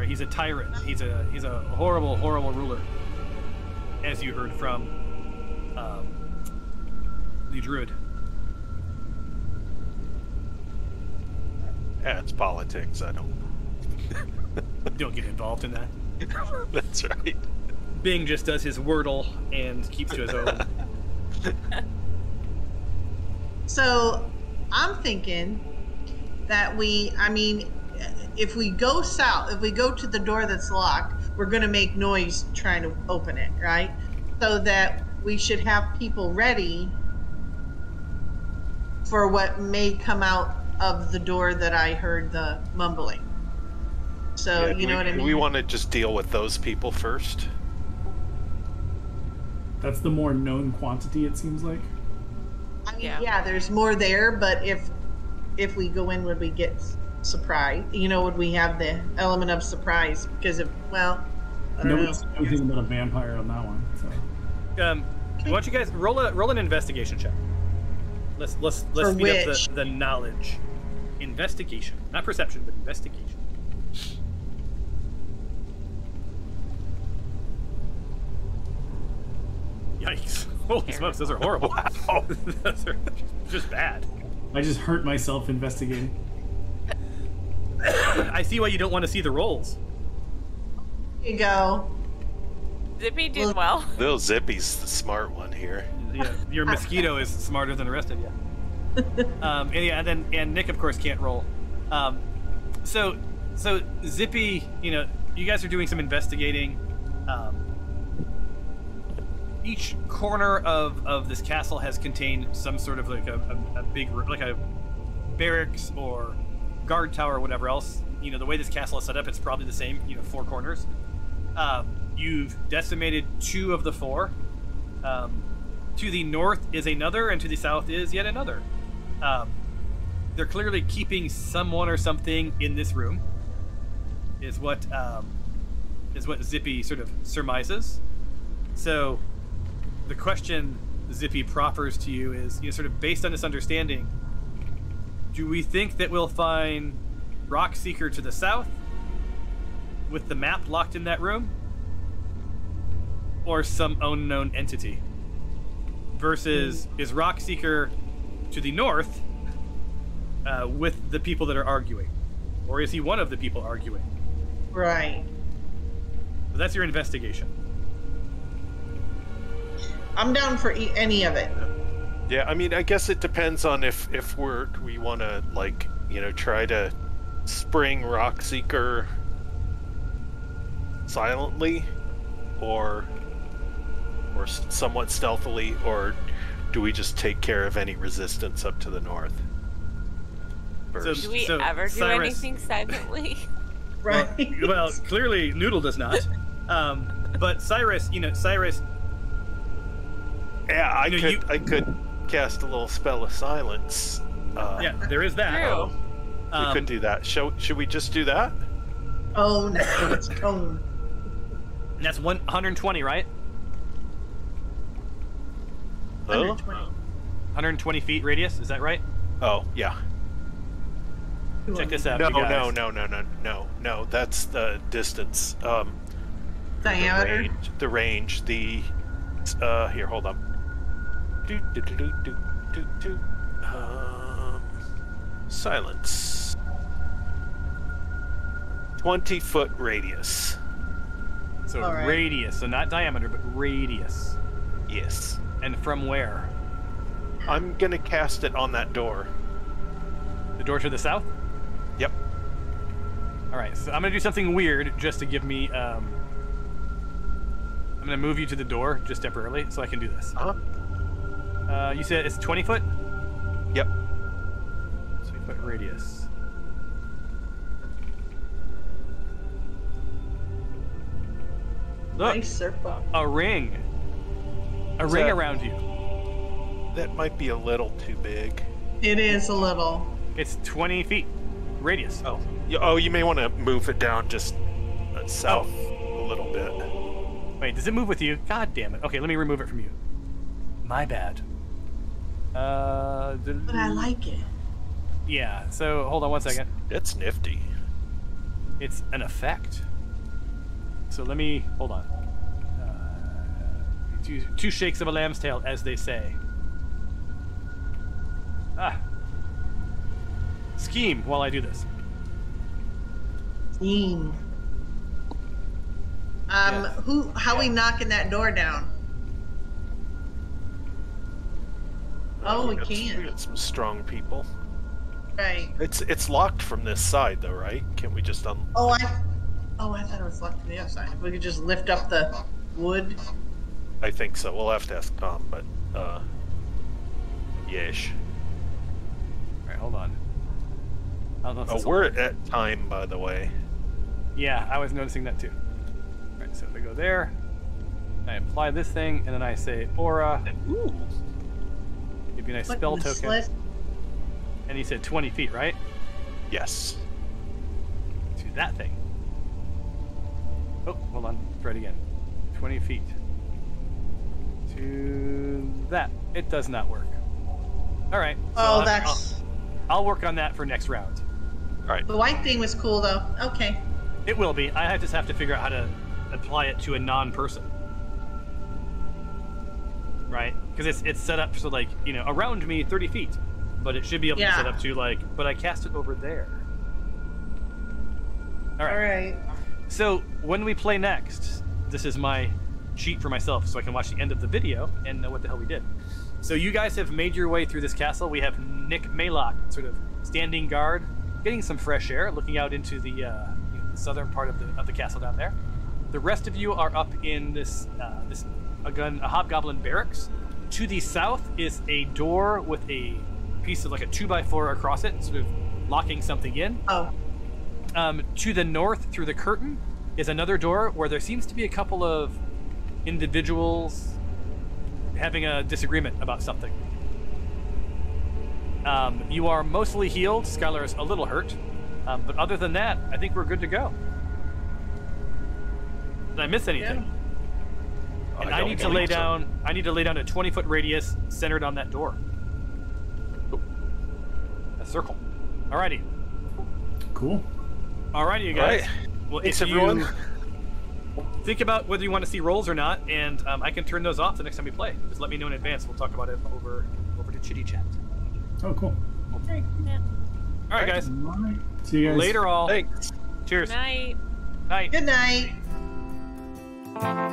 Right, he's a tyrant. He's a he's a horrible, horrible ruler, as you heard from um, the druid. Yeah, it's politics. I don't. Don't get involved in that. That's right. Bing just does his wordle and keeps to his own. So I'm thinking that we, I mean, if we go south, if we go to the door that's locked, we're going to make noise trying to open it, right? So that we should have people ready for what may come out of the door that I heard the mumbling. So, Yeah, you know we, what I mean? We want to just deal with those people first. That's the more known quantity, it seems like. I mean, Yeah. yeah. there's more there, but if if we go in, would we get surprised? You know, would we have the element of surprise? Because if well, I don't Nobody's know. anything about a vampire on that one. So Um, why don't you guys roll a roll an investigation check? Let's let's let's For speed up the, the knowledge. Investigation, not perception, but investigation. Yikes! Holy smokes, those are horrible. Wow. those are just bad. I just hurt myself investigating. I see why you don't want to see the rolls. Here you go. Zippy did well. Little Zippy's the smart one here. Yeah, your mosquito is smarter than the rest of you. Um, and yeah, and then and Nick of course can't roll. Um, so so Zippy, you know, you guys are doing some investigating. Um, each corner of, of this castle has contained some sort of like a, a, a big like a barracks or guard tower or whatever else. You know, the way this castle is set up, it's probably the same. You know, four corners. Um, you've decimated two of the four. Um, to the north is another, and to the south is yet another. Um, they're clearly keeping someone or something in this room. Is what um, is what Zippy sort of surmises. So, the question Zippy proffers to you is, you know, sort of based on this understanding, do we think that we'll find Rockseeker to the south, with the map locked in that room, or some unknown entity? Versus, is Rockseeker to the north uh, with the people that are arguing? Or is he one of the people arguing? Right. So that's your investigation. I'm down for e- any of it. Yeah, I mean, I guess it depends on if if we're we want to like you know try to spring Rockseeker silently, or or somewhat stealthily, or do we just take care of any resistance up to the north? First. Do we So, ever do Cyrus- anything silently? Right. well, clearly Noodle does not. Um, but Cyrus, you know, Cyrus, yeah, I you know, could you- I could cast a little spell of silence. Uh, yeah, there is that. True. we Um, could do that. Shall, should we just do that? oh no, it's cone. and that's 120, right? Huh? 120 feet radius. Is that right? Oh, yeah. Check this out. No, you guys. no, no, no, no, no, no. That's the distance. Um, the Diameter. range. The range. The. Uh, here, hold on. Do do do do do do do. Um, silence. Twenty foot radius. So All right. radius, so not diameter, but radius. Yes. And from where? I'm gonna cast it on that door. The door to the south. Yep. All right. So I'm gonna do something weird just to give me. Um, I'm gonna move you to the door just temporarily, so I can do this. Uh huh. Uh, you said it's 20 foot. Yep. 20 foot radius. Look, Nice circle. a ring. A Is ring that- around you. That might be a little too big. It is a little. It's 20 feet radius. Oh. You, oh, you may want to move it down just south a little bit. Wait, does it move with you? God damn it. Okay, let me remove it from you. My bad. Uh, But I like it. yeah. So hold on one second. It's nifty. It's an effect. So let me hold on. Uh, two, two shakes of a lamb's tail, as they say. Ah. Scheme while I do this. Team. Um, Yeah. who? How we knocking that door down? Oh, we got, We can. got some strong people. Right. It's it's locked from this side though, right? Can't we just un? Oh, I. Oh, I thought it was left to the other side. We could just lift up the wood. I think so. We'll have to ask Tom, but uh, yes. All right, hold on. I don't know if Oh, we're work. at time, by the way. Yeah, I was noticing that too. All right, so if I go there, I apply this thing, and then I say aura. Ooh. Give you a nice Click spell token. slit. And he said 20 feet, right? Yes. To that thing. Oh, hold on. Try it again. 20 feet. To that. It does not work. All right. Oh, so I'll Oh, that's. I'll, I'll work on that for next round. All right. The white thing was cool though. Okay. It will be. I just have to figure out how to apply it to a non-person. Right? Because it's it's set up so like you know around me 30 feet, but it should be able Yeah. to set up to like. But I cast it over there. All right. All right. So when we play next, this is my cheat for myself, so I can watch the end of the video and know what the hell we did. So you guys have made your way through this castle. We have Nick Maylock, sort of standing guard, getting some fresh air, looking out into the, uh, you know, the southern part of the of the castle down there. The rest of you are up in this uh, this a gun a hobgoblin barracks. To the south is a door with a piece of like a two by four across it, sort of locking something in. Oh. Um, to the north, through the curtain, is another door where there seems to be a couple of individuals having a disagreement about something. Um, you are mostly healed. Skylar is a little hurt. Um, but other than that, I think we're good to go. Did I miss anything? And I, don't need to believe lay so. down. I need to lay down a 20 foot radius centered on that door. Oop. A circle. Alrighty. Cool. Alrighty, you guys. Alright. Well, Thanks, if you everyone. think about whether you want to see rolls or not, and um, I can turn those off the next time we play. Just let me know in advance. We'll talk about it over over to Chitty Chat. Oh, cool. Yeah. All right, guys. All right. See you guys Later, all. Thanks. Cheers. Night. Night. Good night. Thank